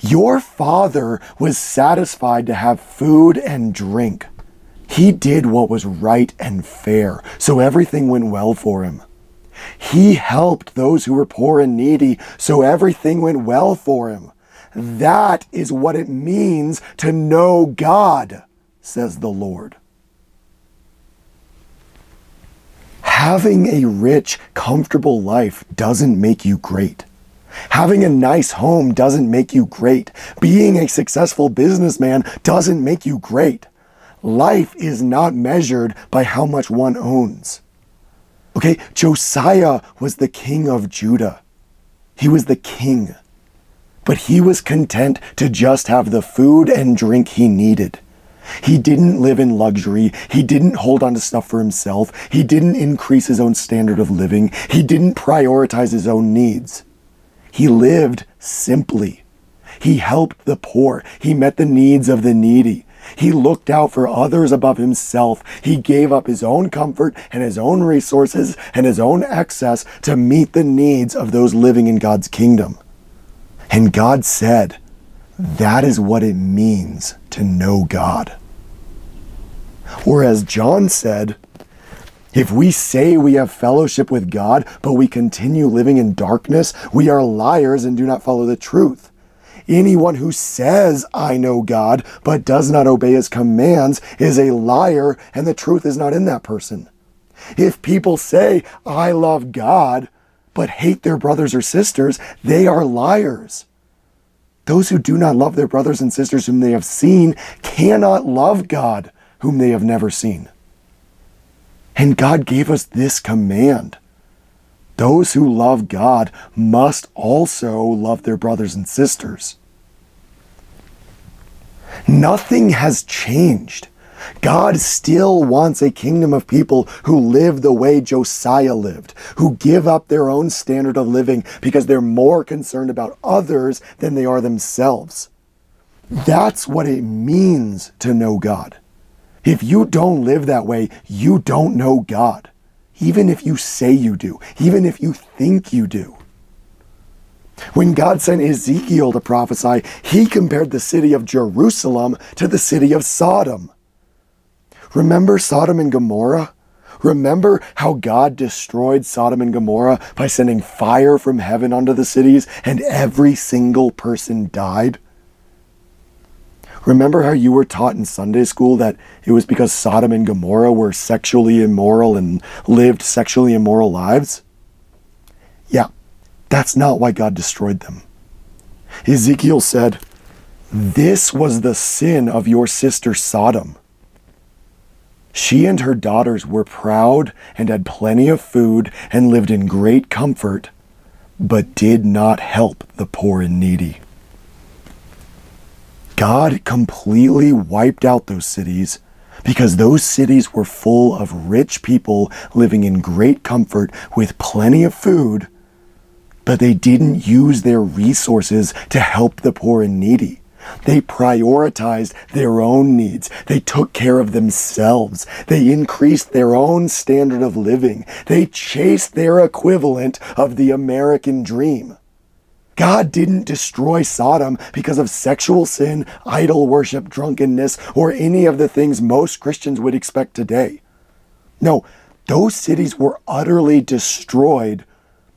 Your father was satisfied to have food and drink. He did what was right and fair, so everything went well for him. He helped those who were poor and needy, so everything went well for him. That is what it means to know God, says the Lord. Having a rich, comfortable life doesn't make you great. Having a nice home doesn't make you great. Being a successful businessman doesn't make you great. Life is not measured by how much one owns. Okay, Josiah was the king of Judah. He was the king. But he was content to just have the food and drink he needed. He didn't live in luxury. He didn't hold on to stuff for himself. He didn't increase his own standard of living. He didn't prioritize his own needs. He lived simply. He helped the poor. He met the needs of the needy. He looked out for others above himself. He gave up his own comfort and his own resources and his own excess to meet the needs of those living in God's kingdom. And God said, that is what it means to know God. Or as John said, if we say we have fellowship with God, but we continue living in darkness, we are liars and do not follow the truth. Anyone who says, I know God, but does not obey his commands is a liar, and the truth is not in that person. If people say, I love God, but hate their brothers or sisters, they are liars. Those who do not love their brothers and sisters whom they have seen cannot love God whom they have never seen. And God gave us this command. Those who love God must also love their brothers and sisters. Nothing has changed. God still wants a kingdom of people who live the way Josiah lived, who give up their own standard of living because they're more concerned about others than they are themselves. That's what it means to know God. If you don't live that way, you don't know God. Even if you say you do, even if you think you do. When God sent Ezekiel to prophesy, he compared the city of Jerusalem to the city of Sodom. Remember Sodom and Gomorrah? Remember how God destroyed Sodom and Gomorrah by sending fire from heaven onto the cities and every single person died? Remember how you were taught in Sunday school that it was because Sodom and Gomorrah were sexually immoral and lived sexually immoral lives? Yeah, that's not why God destroyed them. Ezekiel said, This was the sin of your sister Sodom. She and her daughters were proud and had plenty of food and lived in great comfort, but did not help the poor and needy. God completely wiped out those cities because those cities were full of rich people living in great comfort with plenty of food, but they didn't use their resources to help the poor and needy. They prioritized their own needs. They took care of themselves. They increased their own standard of living. They chased their equivalent of the American dream. God didn't destroy Sodom because of sexual sin, idol worship, drunkenness, or any of the things most Christians would expect today. No, those cities were utterly destroyed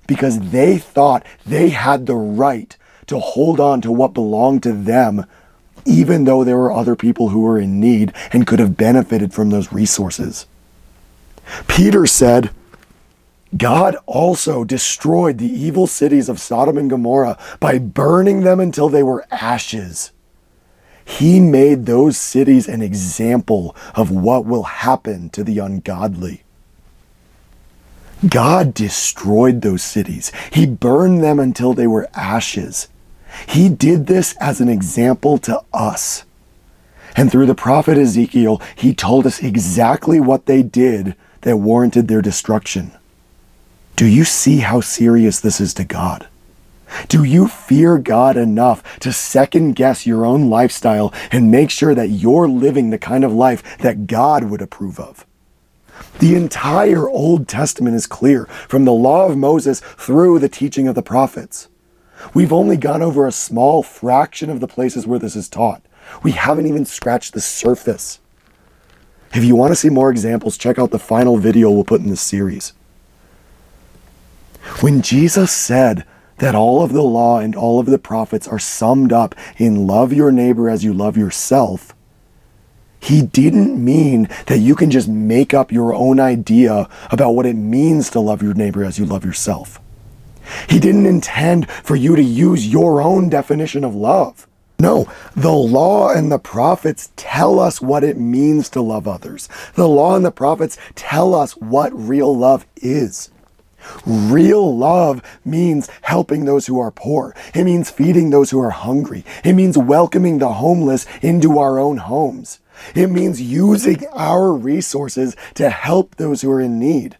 because they thought they had the right to hold on to what belonged to them, even though there were other people who were in need and could have benefited from those resources. Peter said, God also destroyed the evil cities of Sodom and Gomorrah by burning them until they were ashes. He made those cities an example of what will happen to the ungodly. God destroyed those cities. He burned them until they were ashes. He did this as an example to us. And through the prophet Ezekiel, he told us exactly what they did that warranted their destruction. Do you see how serious this is to God? Do you fear God enough to second guess your own lifestyle and make sure that you're living the kind of life that God would approve of? The entire Old Testament is clear, from the law of Moses through the teaching of the prophets. We've only gone over a small fraction of the places where this is taught. We haven't even scratched the surface. If you want to see more examples, check out the final video we'll put in this series. When Jesus said, that all of the law and all of the prophets are summed up in love your neighbor as you love yourself, he didn't mean that you can just make up your own idea about what it means to love your neighbor as you love yourself. He didn't intend for you to use your own definition of love. No, the law and the prophets tell us what it means to love others. The law and the prophets tell us what real love is. Real love means helping those who are poor. It means feeding those who are hungry. It means welcoming the homeless into our own homes. It means using our resources to help those who are in need.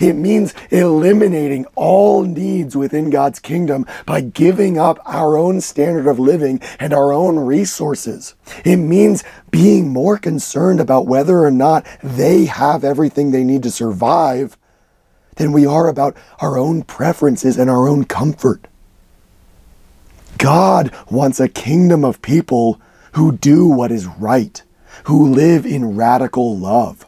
It means eliminating all needs within God's kingdom by giving up our own standard of living and our own resources. It means being more concerned about whether or not they have everything they need to survive than we are about our own preferences and our own comfort. God wants a kingdom of people who do what is right, who live in radical love.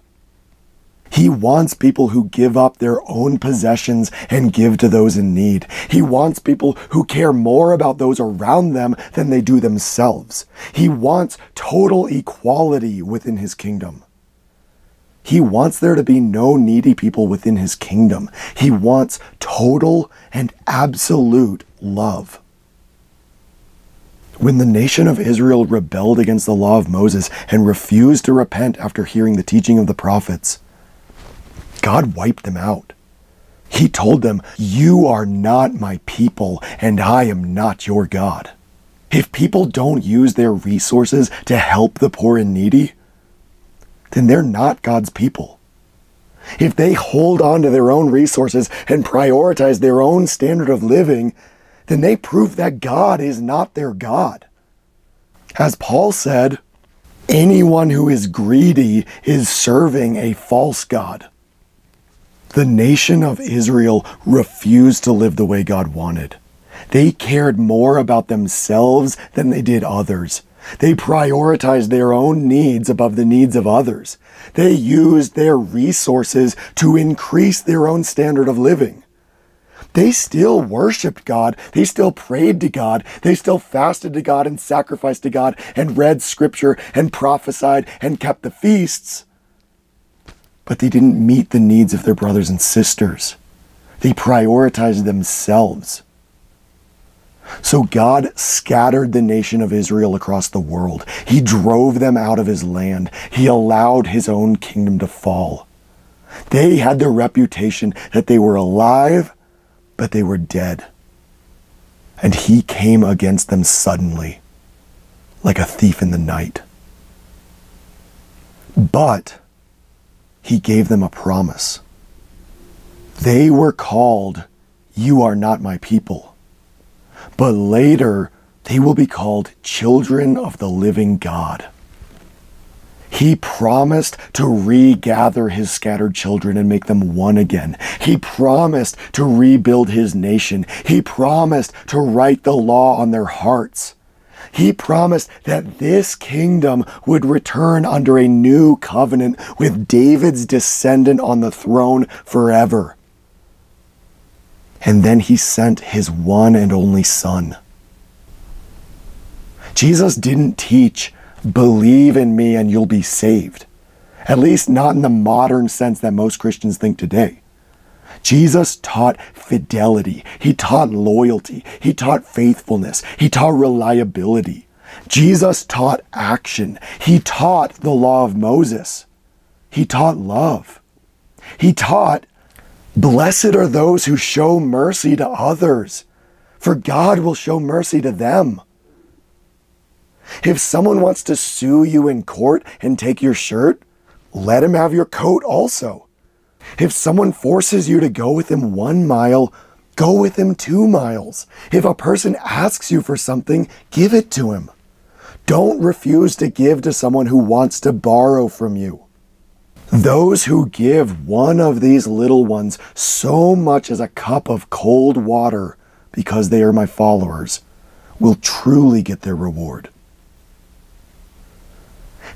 He wants people who give up their own possessions and give to those in need. He wants people who care more about those around them than they do themselves. He wants total equality within his kingdom. He wants there to be no needy people within his kingdom. He wants total and absolute love. When the nation of Israel rebelled against the law of Moses and refused to repent after hearing the teaching of the prophets, God wiped them out. He told them, You are not my people, and I am not your God. If people don't use their resources to help the poor and needy, then they're not God's people. If they hold on to their own resources and prioritize their own standard of living, then they prove that God is not their God. As Paul said, anyone who is greedy is serving a false God. The nation of Israel refused to live the way God wanted. They cared more about themselves than they did others. They prioritized their own needs above the needs of others. They used their resources to increase their own standard of living. They still worshiped God. They still prayed to God. They still fasted to God and sacrificed to God and read scripture and prophesied and kept the feasts. But they didn't meet the needs of their brothers and sisters. They prioritized themselves. So God scattered the nation of Israel across the world. He drove them out of his land. He allowed his own kingdom to fall. They had the reputation that they were alive, but they were dead. And he came against them suddenly, like a thief in the night. But he gave them a promise. They were called, You are not my people but later they will be called children of the living God. He promised to regather his scattered children and make them one again. He promised to rebuild his nation. He promised to write the law on their hearts. He promised that this kingdom would return under a new covenant with David's descendant on the throne forever. And then he sent his one and only Son. Jesus didn't teach, believe in me and you'll be saved. At least not in the modern sense that most Christians think today. Jesus taught fidelity. He taught loyalty. He taught faithfulness. He taught reliability. Jesus taught action. He taught the law of Moses. He taught love. He taught Blessed are those who show mercy to others, for God will show mercy to them. If someone wants to sue you in court and take your shirt, let him have your coat also. If someone forces you to go with him one mile, go with him two miles. If a person asks you for something, give it to him. Don't refuse to give to someone who wants to borrow from you. Those who give one of these little ones so much as a cup of cold water because they are my followers will truly get their reward.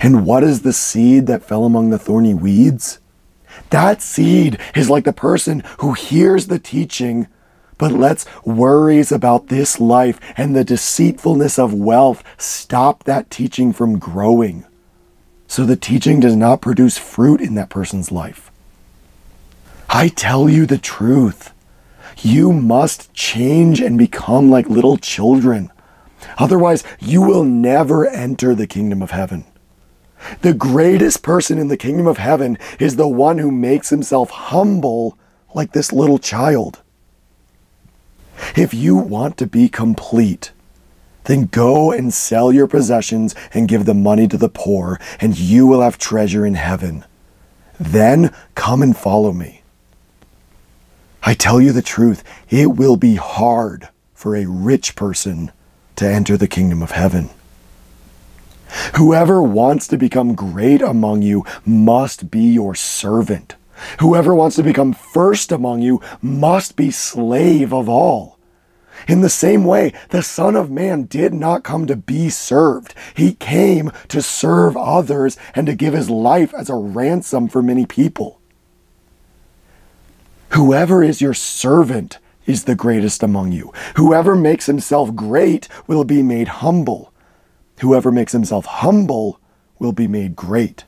And what is the seed that fell among the thorny weeds? That seed is like the person who hears the teaching but let's worries about this life and the deceitfulness of wealth stop that teaching from growing. So the teaching does not produce fruit in that person's life. I tell you the truth. You must change and become like little children. Otherwise, you will never enter the kingdom of heaven. The greatest person in the kingdom of heaven is the one who makes himself humble like this little child. If you want to be complete, then go and sell your possessions and give the money to the poor, and you will have treasure in heaven. Then come and follow me. I tell you the truth, it will be hard for a rich person to enter the kingdom of heaven. Whoever wants to become great among you must be your servant. Whoever wants to become first among you must be slave of all. In the same way, the Son of Man did not come to be served. He came to serve others and to give his life as a ransom for many people. Whoever is your servant is the greatest among you. Whoever makes himself great will be made humble. Whoever makes himself humble will be made great.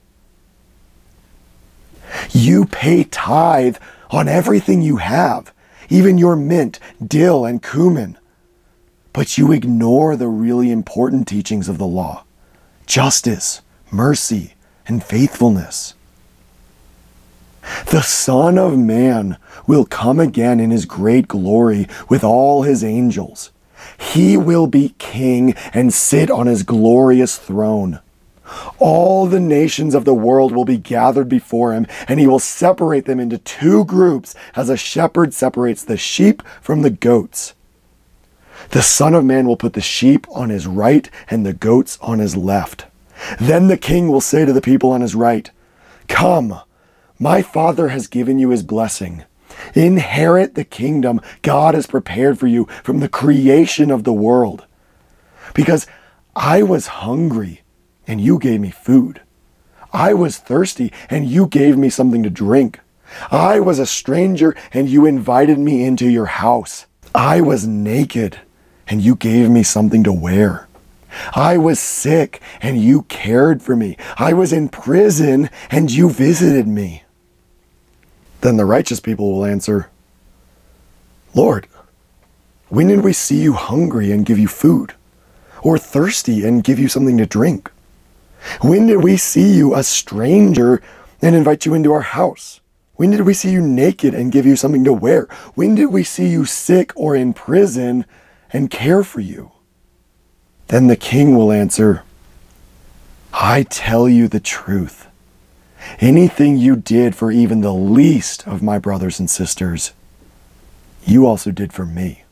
You pay tithe on everything you have, even your mint, dill, and cumin. But you ignore the really important teachings of the law justice, mercy, and faithfulness. The Son of Man will come again in his great glory with all his angels. He will be king and sit on his glorious throne. All the nations of the world will be gathered before him, and he will separate them into two groups as a shepherd separates the sheep from the goats. The Son of Man will put the sheep on his right and the goats on his left. Then the king will say to the people on his right, Come, my Father has given you his blessing. Inherit the kingdom God has prepared for you from the creation of the world. Because I was hungry and you gave me food. I was thirsty and you gave me something to drink. I was a stranger and you invited me into your house. I was naked and you gave me something to wear. I was sick and you cared for me. I was in prison and you visited me. Then the righteous people will answer, Lord, when did we see you hungry and give you food, or thirsty and give you something to drink? When did we see you a stranger and invite you into our house? When did we see you naked and give you something to wear? When did we see you sick or in prison and care for you? Then the king will answer, I tell you the truth. Anything you did for even the least of my brothers and sisters, you also did for me.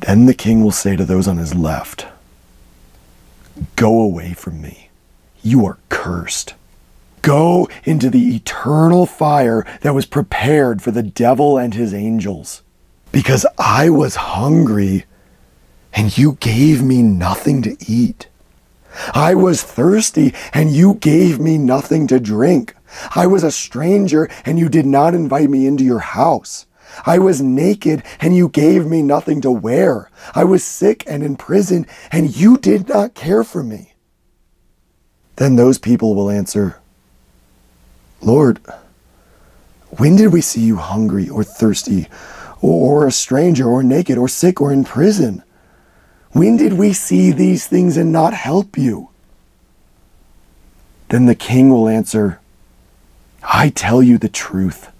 Then the king will say to those on his left, Go away from me. You are cursed. Go into the eternal fire that was prepared for the devil and his angels. Because I was hungry and you gave me nothing to eat. I was thirsty and you gave me nothing to drink. I was a stranger and you did not invite me into your house. I was naked and you gave me nothing to wear. I was sick and in prison and you did not care for me. Then those people will answer, Lord, when did we see you hungry or thirsty or, a stranger or naked or sick or in prison? When did we see these things and not help you? Then the king will answer, I tell you the truth.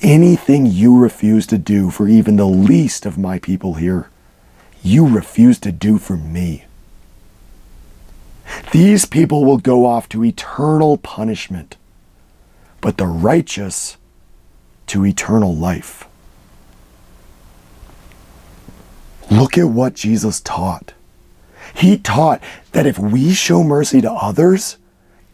Anything you refuse to do for even the least of my people here, you refuse to do for me. These people will go off to eternal punishment, but the righteous to eternal life. Look at what Jesus taught. He taught that if we show mercy to others,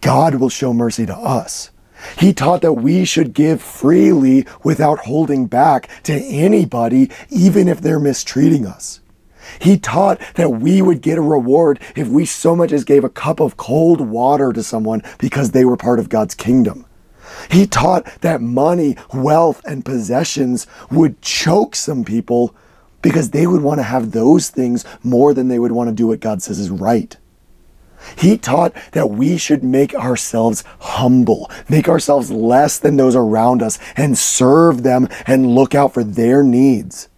God will show mercy to us. He taught that we should give freely without holding back to anybody, even if they're mistreating us. He taught that we would get a reward if we so much as gave a cup of cold water to someone because they were part of God's kingdom. He taught that money, wealth, and possessions would choke some people because they would want to have those things more than they would want to do what God says is right. He taught that we should make ourselves humble, make ourselves less than those around us, and serve them and look out for their needs.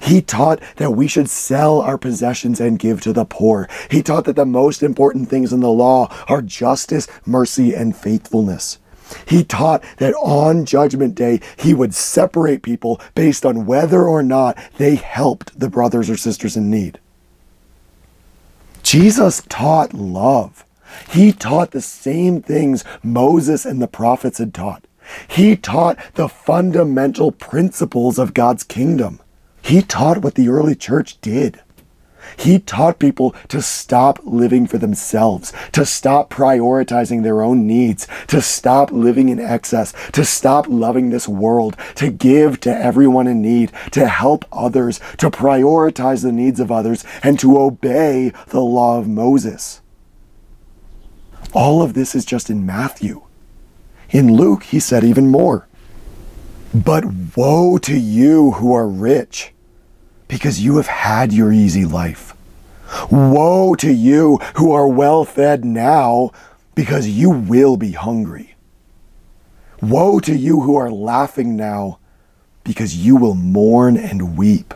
He taught that we should sell our possessions and give to the poor. He taught that the most important things in the law are justice, mercy, and faithfulness. He taught that on Judgment Day, he would separate people based on whether or not they helped the brothers or sisters in need. Jesus taught love. He taught the same things Moses and the prophets had taught. He taught the fundamental principles of God's kingdom. He taught what the early church did. He taught people to stop living for themselves, to stop prioritizing their own needs, to stop living in excess, to stop loving this world, to give to everyone in need, to help others, to prioritize the needs of others, and to obey the law of Moses. All of this is just in Matthew. In Luke, he said even more. But woe to you who are rich because you have had your easy life. Woe to you who are well fed now, because you will be hungry. Woe to you who are laughing now, because you will mourn and weep.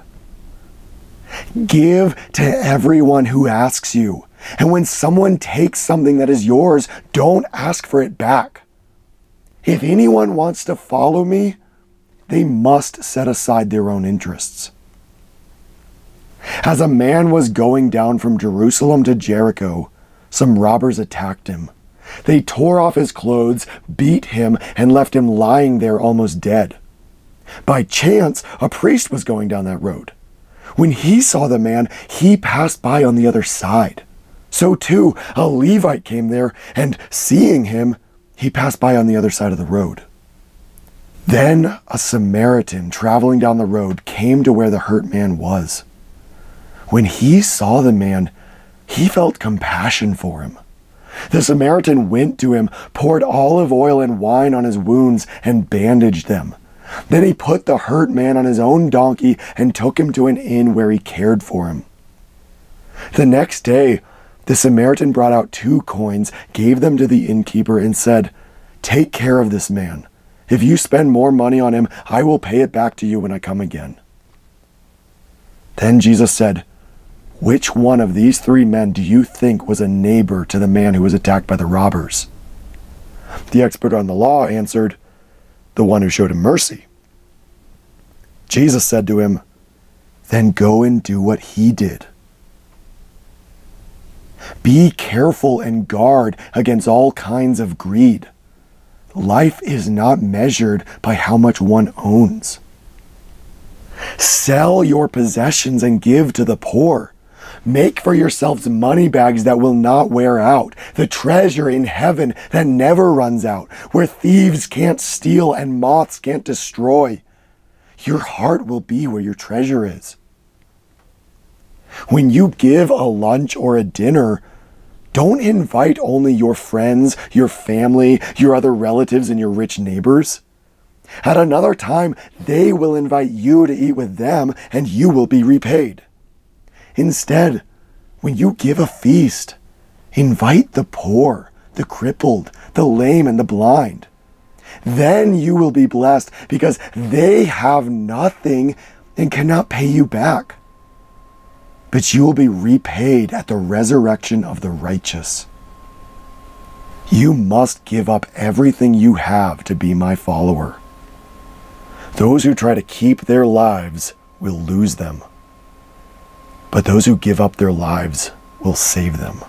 Give to everyone who asks you. And when someone takes something that is yours, don't ask for it back. If anyone wants to follow me, they must set aside their own interests. As a man was going down from Jerusalem to Jericho, some robbers attacked him. They tore off his clothes, beat him, and left him lying there almost dead. By chance, a priest was going down that road. When he saw the man, he passed by on the other side. So too, a Levite came there, and seeing him, he passed by on the other side of the road. Then a Samaritan traveling down the road came to where the hurt man was. When he saw the man, he felt compassion for him. The Samaritan went to him, poured olive oil and wine on his wounds, and bandaged them. Then he put the hurt man on his own donkey and took him to an inn where he cared for him. The next day, the Samaritan brought out two coins, gave them to the innkeeper, and said, Take care of this man. If you spend more money on him, I will pay it back to you when I come again. Then Jesus said, which one of these three men do you think was a neighbor to the man who was attacked by the robbers? The expert on the law answered, The one who showed him mercy. Jesus said to him, Then go and do what he did. Be careful and guard against all kinds of greed. Life is not measured by how much one owns. Sell your possessions and give to the poor. Make for yourselves money bags that will not wear out, the treasure in heaven that never runs out, where thieves can't steal and moths can't destroy. Your heart will be where your treasure is. When you give a lunch or a dinner, don't invite only your friends, your family, your other relatives, and your rich neighbors. At another time, they will invite you to eat with them, and you will be repaid. Instead, when you give a feast, invite the poor, the crippled, the lame, and the blind. Then you will be blessed because they have nothing and cannot pay you back. But you will be repaid at the resurrection of the righteous. You must give up everything you have to be my follower. Those who try to keep their lives will lose them but those who give up their lives will save them.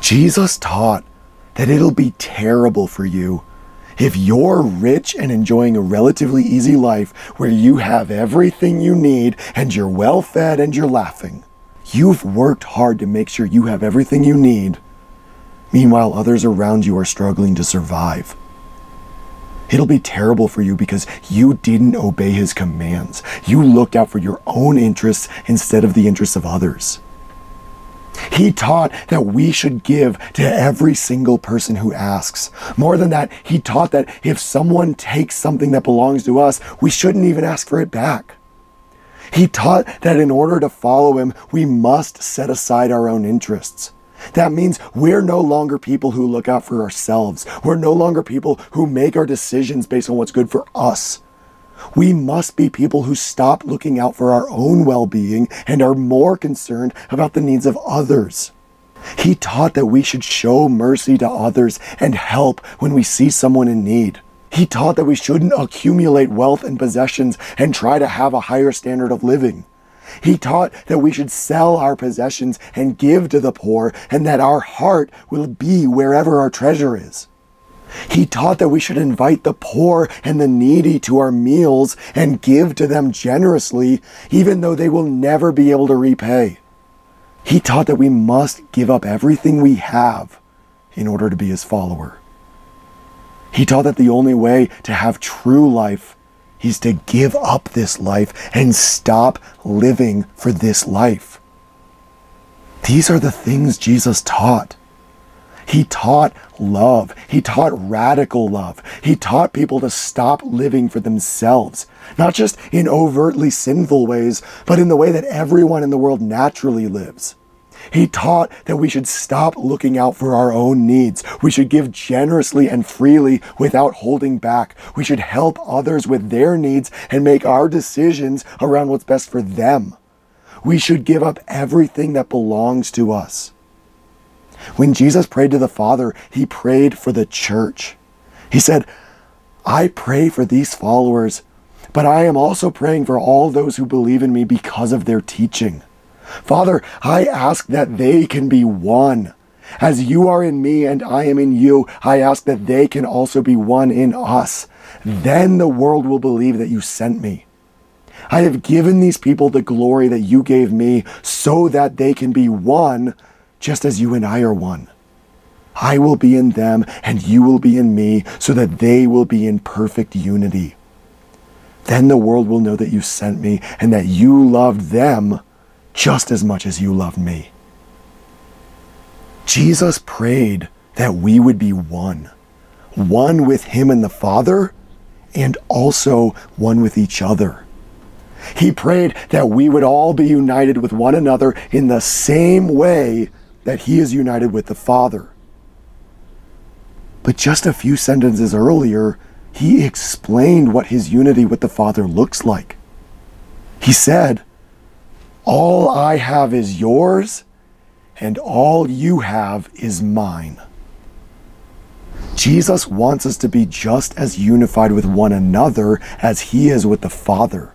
Jesus taught that it'll be terrible for you if you're rich and enjoying a relatively easy life where you have everything you need and you're well fed and you're laughing. You've worked hard to make sure you have everything you need. Meanwhile, others around you are struggling to survive. It'll be terrible for you because you didn't obey his commands. You looked out for your own interests instead of the interests of others. He taught that we should give to every single person who asks. More than that, he taught that if someone takes something that belongs to us, we shouldn't even ask for it back. He taught that in order to follow him, we must set aside our own interests. That means we're no longer people who look out for ourselves. We're no longer people who make our decisions based on what's good for us. We must be people who stop looking out for our own well being and are more concerned about the needs of others. He taught that we should show mercy to others and help when we see someone in need. He taught that we shouldn't accumulate wealth and possessions and try to have a higher standard of living. He taught that we should sell our possessions and give to the poor, and that our heart will be wherever our treasure is. He taught that we should invite the poor and the needy to our meals and give to them generously, even though they will never be able to repay. He taught that we must give up everything we have in order to be his follower. He taught that the only way to have true life is to give up this life and stop living for this life. These are the things Jesus taught. He taught love. He taught radical love. He taught people to stop living for themselves, not just in overtly sinful ways, but in the way that everyone in the world naturally lives. He taught that we should stop looking out for our own needs. We should give generously and freely without holding back. We should help others with their needs and make our decisions around what's best for them. We should give up everything that belongs to us. When Jesus prayed to the Father, he prayed for the church. He said, I pray for these followers, but I am also praying for all those who believe in me because of their teaching. Father, I ask that they can be one. As you are in me and I am in you, I ask that they can also be one in us. Then the world will believe that you sent me. I have given these people the glory that you gave me so that they can be one just as you and I are one. I will be in them and you will be in me so that they will be in perfect unity. Then the world will know that you sent me and that you loved them just as much as you loved me. Jesus prayed that we would be one, one with him and the Father, and also one with each other. He prayed that we would all be united with one another in the same way that he is united with the Father. But just a few sentences earlier, he explained what his unity with the Father looks like. He said, All I have is yours, and all you have is mine. Jesus wants us to be just as unified with one another as he is with the Father.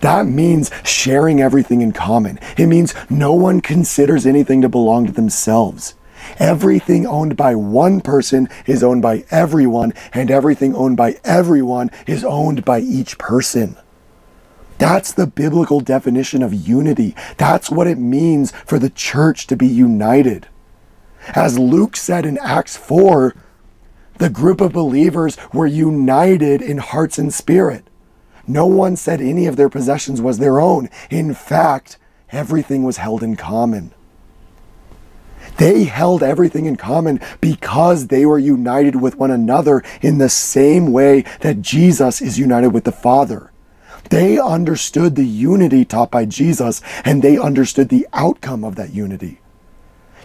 That means sharing everything in common. It means no one considers anything to belong to themselves. Everything owned by one person is owned by everyone, and everything owned by everyone is owned by each person. That's the biblical definition of unity. That's what it means for the church to be united. As Luke said in Acts 4, the group of believers were united in hearts and spirit. No one said any of their possessions was their own. In fact, everything was held in common. They held everything in common because they were united with one another in the same way that Jesus is united with the Father. They understood the unity taught by Jesus and they understood the outcome of that unity.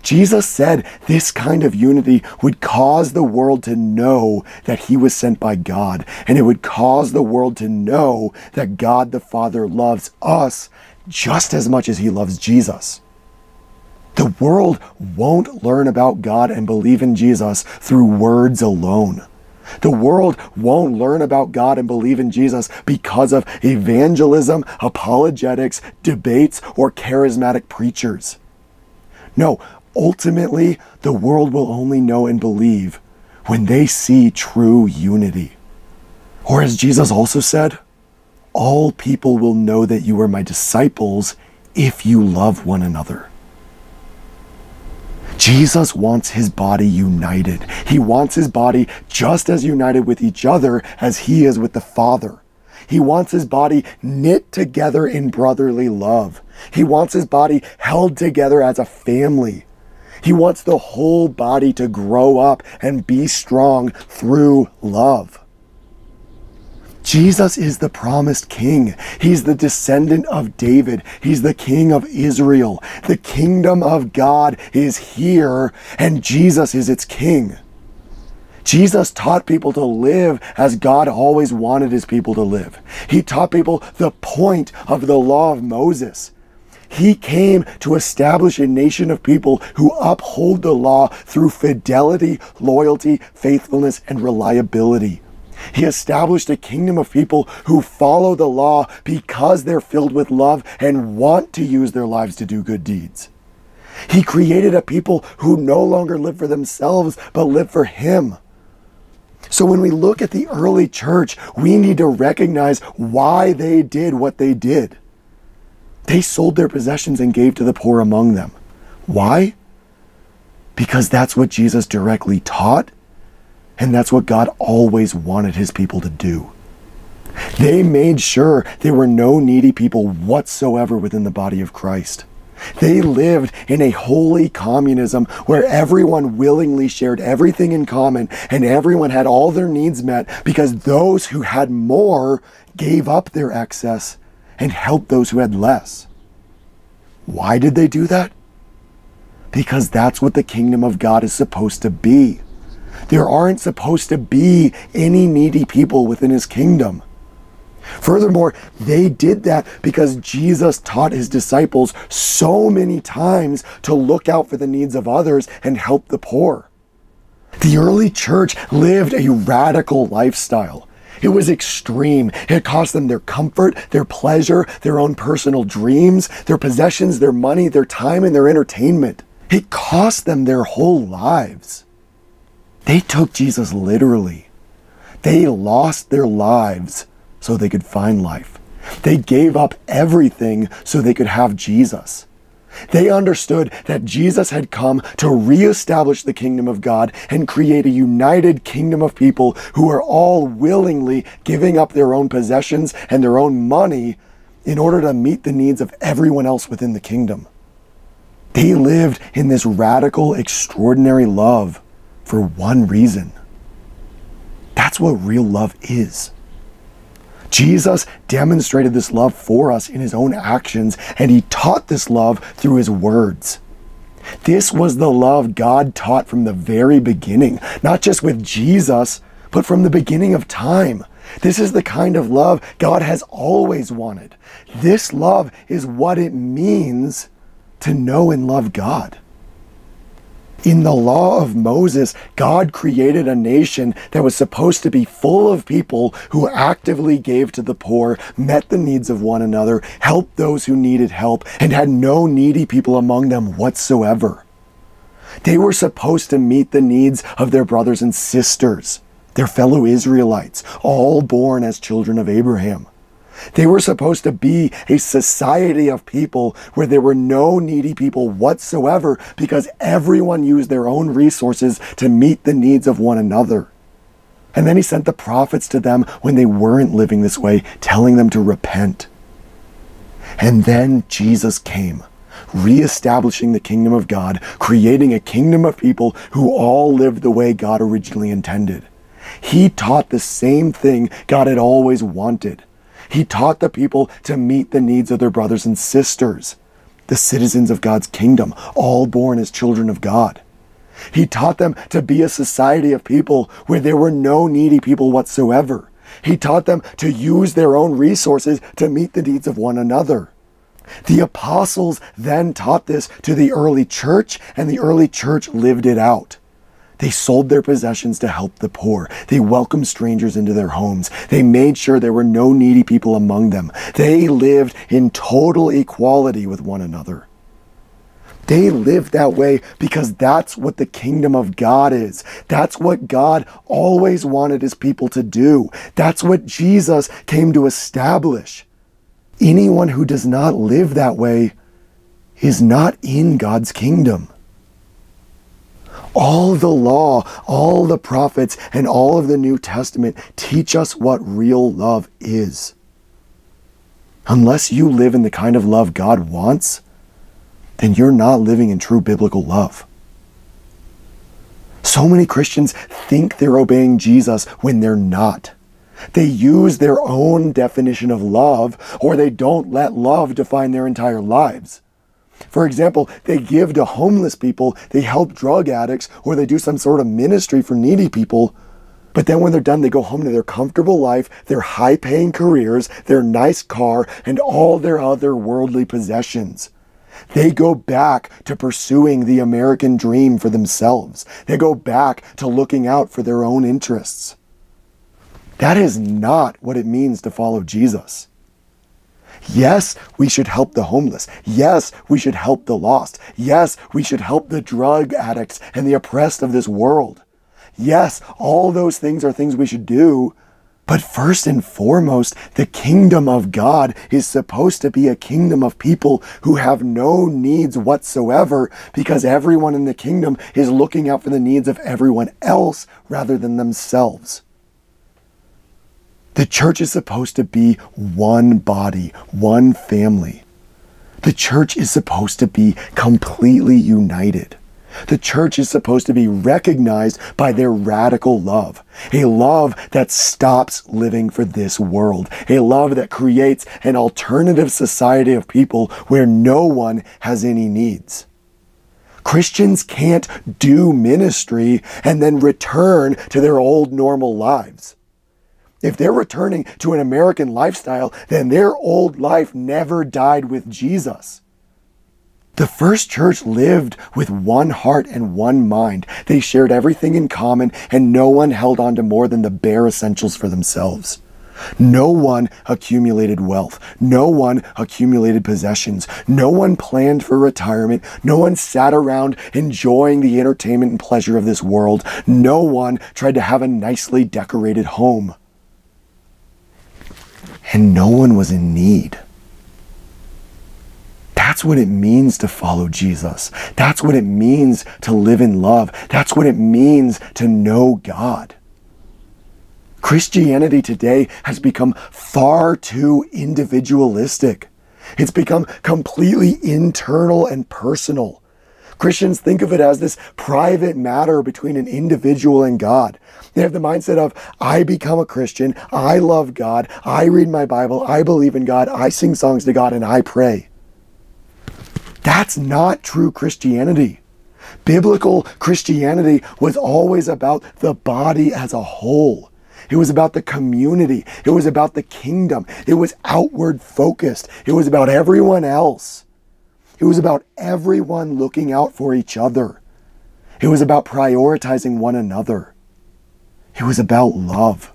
Jesus said this kind of unity would cause the world to know that he was sent by God, and it would cause the world to know that God the Father loves us just as much as he loves Jesus. The world won't learn about God and believe in Jesus through words alone. The world won't learn about God and believe in Jesus because of evangelism, apologetics, debates, or charismatic preachers. No, Ultimately, the world will only know and believe when they see true unity. Or as Jesus also said, all people will know that you are my disciples if you love one another. Jesus wants his body united. He wants his body just as united with each other as he is with the Father. He wants his body knit together in brotherly love. He wants his body held together as a family. He wants the whole body to grow up and be strong through love. Jesus is the promised king. He's the descendant of David. He's the king of Israel. The kingdom of God is here, and Jesus is its king. Jesus taught people to live as God always wanted his people to live. He taught people the point of the law of Moses. He came to establish a nation of people who uphold the law through fidelity, loyalty, faithfulness, and reliability. He established a kingdom of people who follow the law because they're filled with love and want to use their lives to do good deeds. He created a people who no longer live for themselves, but live for Him. So when we look at the early church, we need to recognize why they did what they did. They sold their possessions and gave to the poor among them. Why? Because that's what Jesus directly taught and that's what God always wanted his people to do. They made sure there were no needy people whatsoever within the body of Christ. They lived in a holy communism where everyone willingly shared everything in common and everyone had all their needs met because those who had more gave up their excess and helped those who had less. Why did they do that? Because that's what the kingdom of God is supposed to be. There aren't supposed to be any needy people within his kingdom. Furthermore, they did that because Jesus taught his disciples so many times to look out for the needs of others and help the poor. The early church lived a radical lifestyle. It was extreme. It cost them their comfort, their pleasure, their own personal dreams, their possessions, their money, their time, and their entertainment. It cost them their whole lives. They took Jesus literally. They lost their lives so they could find life. They gave up everything so they could have Jesus. They understood that Jesus had come to reestablish the kingdom of God and create a united kingdom of people who are all willingly giving up their own possessions and their own money in order to meet the needs of everyone else within the kingdom. They lived in this radical, extraordinary love for one reason. That's what real love is. Jesus demonstrated this love for us in his own actions, and he taught this love through his words. This was the love God taught from the very beginning, not just with Jesus, but from the beginning of time. This is the kind of love God has always wanted. This love is what it means to know and love God. In the law of Moses, God created a nation that was supposed to be full of people who actively gave to the poor, met the needs of one another, helped those who needed help, and had no needy people among them whatsoever. They were supposed to meet the needs of their brothers and sisters, their fellow Israelites, all born as children of Abraham. They were supposed to be a society of people where there were no needy people whatsoever because everyone used their own resources to meet the needs of one another. And then he sent the prophets to them when they weren't living this way, telling them to repent. And then Jesus came, reestablishing the kingdom of God, creating a kingdom of people who all lived the way God originally intended. He taught the same thing God had always wanted he taught the people to meet the needs of their brothers and sisters, the citizens of God's kingdom, all born as children of God. He taught them to be a society of people where there were no needy people whatsoever. He taught them to use their own resources to meet the needs of one another. The apostles then taught this to the early church, and the early church lived it out. They sold their possessions to help the poor. They welcomed strangers into their homes. They made sure there were no needy people among them. They lived in total equality with one another. They lived that way because that's what the kingdom of God is. That's what God always wanted his people to do. That's what Jesus came to establish. Anyone who does not live that way is not in God's kingdom. All the law, all the prophets, and all of the New Testament teach us what real love is. unless you live in the kind of love God wants, then you're not living in true biblical love. So many Christians think they're obeying Jesus when they're not. They use their own definition of love, or they don't let love define their entire lives. For example, they give to homeless people, they help drug addicts, or they do some sort of ministry for needy people. But then when they're done, they go home to their comfortable life, their high paying careers, their nice car, and all their other worldly possessions. They go back to pursuing the American dream for themselves. They go back to looking out for their own interests. That is not what it means to follow Jesus. Yes, we should help the homeless. Yes, we should help the lost. Yes, we should help the drug addicts and the oppressed of this world. Yes, all those things are things we should do. But first and foremost, the kingdom of God is supposed to be a kingdom of people who have no needs whatsoever because everyone in the kingdom is looking out for the needs of everyone else rather than themselves. The church is supposed to be one body, one family. The church is supposed to be completely united. The church is supposed to be recognized by their radical love. A love that stops living for this world. A love that creates an alternative society of people where no one has any needs. Christians can't do ministry and then return to their old normal lives. If they're returning to an American lifestyle, then their old life never died with Jesus. The first church lived with one heart and one mind. They shared everything in common, and no one held on to more than the bare essentials for themselves. No one accumulated wealth. No one accumulated possessions. No one planned for retirement. No one sat around enjoying the entertainment and pleasure of this world. No one tried to have a nicely decorated home and no one was in need. That's what it means to follow Jesus. That's what it means to live in love. That's what it means to know God. Christianity today has become far too individualistic. It's become completely internal and personal. Christians think of it as this private matter between an individual and God. They have the mindset of, I become a Christian, I love God, I read my Bible, I believe in God, I sing songs to God, and I pray. That's not true Christianity. Biblical Christianity was always about the body as a whole. It was about the community. It was about the kingdom. It was outward focused. It was about everyone else. It was about everyone looking out for each other. It was about prioritizing one another. It was about love.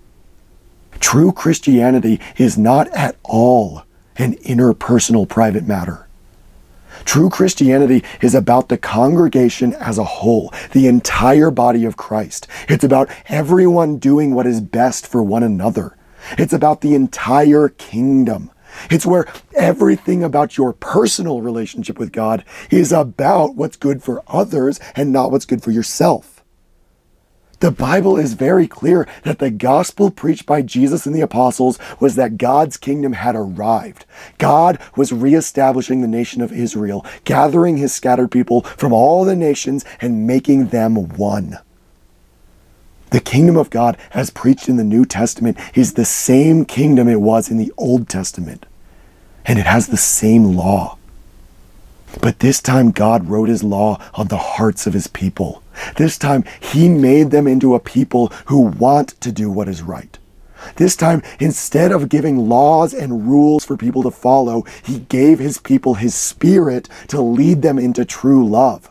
True Christianity is not at all an interpersonal private matter. True Christianity is about the congregation as a whole, the entire body of Christ. It's about everyone doing what is best for one another. It's about the entire kingdom. It's where everything about your personal relationship with God is about what's good for others and not what's good for yourself. The Bible is very clear that the gospel preached by Jesus and the apostles was that God's kingdom had arrived. God was reestablishing the nation of Israel, gathering his scattered people from all the nations and making them one. The kingdom of God, as preached in the New Testament, is the same kingdom it was in the Old Testament. And it has the same law. But this time, God wrote his law on the hearts of his people. This time, he made them into a people who want to do what is right. This time, instead of giving laws and rules for people to follow, he gave his people his spirit to lead them into true love.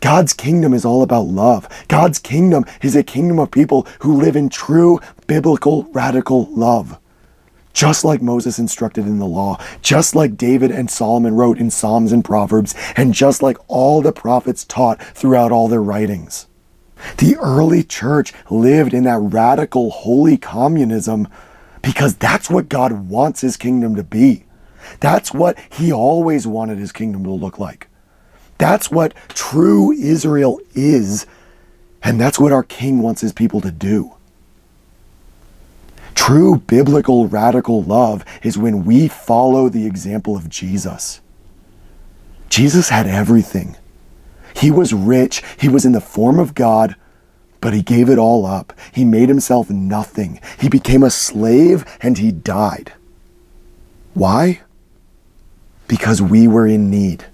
God's kingdom is all about love. God's kingdom is a kingdom of people who live in true biblical radical love. Just like Moses instructed in the law, just like David and Solomon wrote in Psalms and Proverbs, and just like all the prophets taught throughout all their writings. The early church lived in that radical holy communism because that's what God wants his kingdom to be. That's what he always wanted his kingdom to look like. That's what true Israel is. And that's what our king wants his people to do. True biblical radical love is when we follow the example of Jesus. Jesus had everything. He was rich, he was in the form of God, but he gave it all up. He made himself nothing. He became a slave and he died. Why? Because we were in need.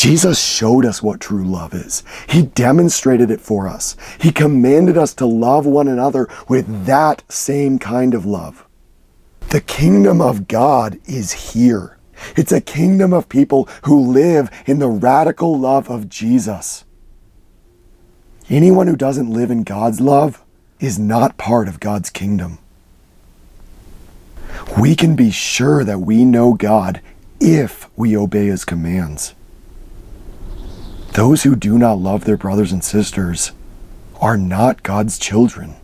Jesus showed us what true love is. He demonstrated it for us. He commanded us to love one another with that same kind of love. The kingdom of God is here. It's a kingdom of people who live in the radical love of Jesus. Anyone who doesn't live in God's love is not part of God's kingdom. We can be sure that we know God if we obey His commands. Those who do not love their brothers and sisters are not God's children.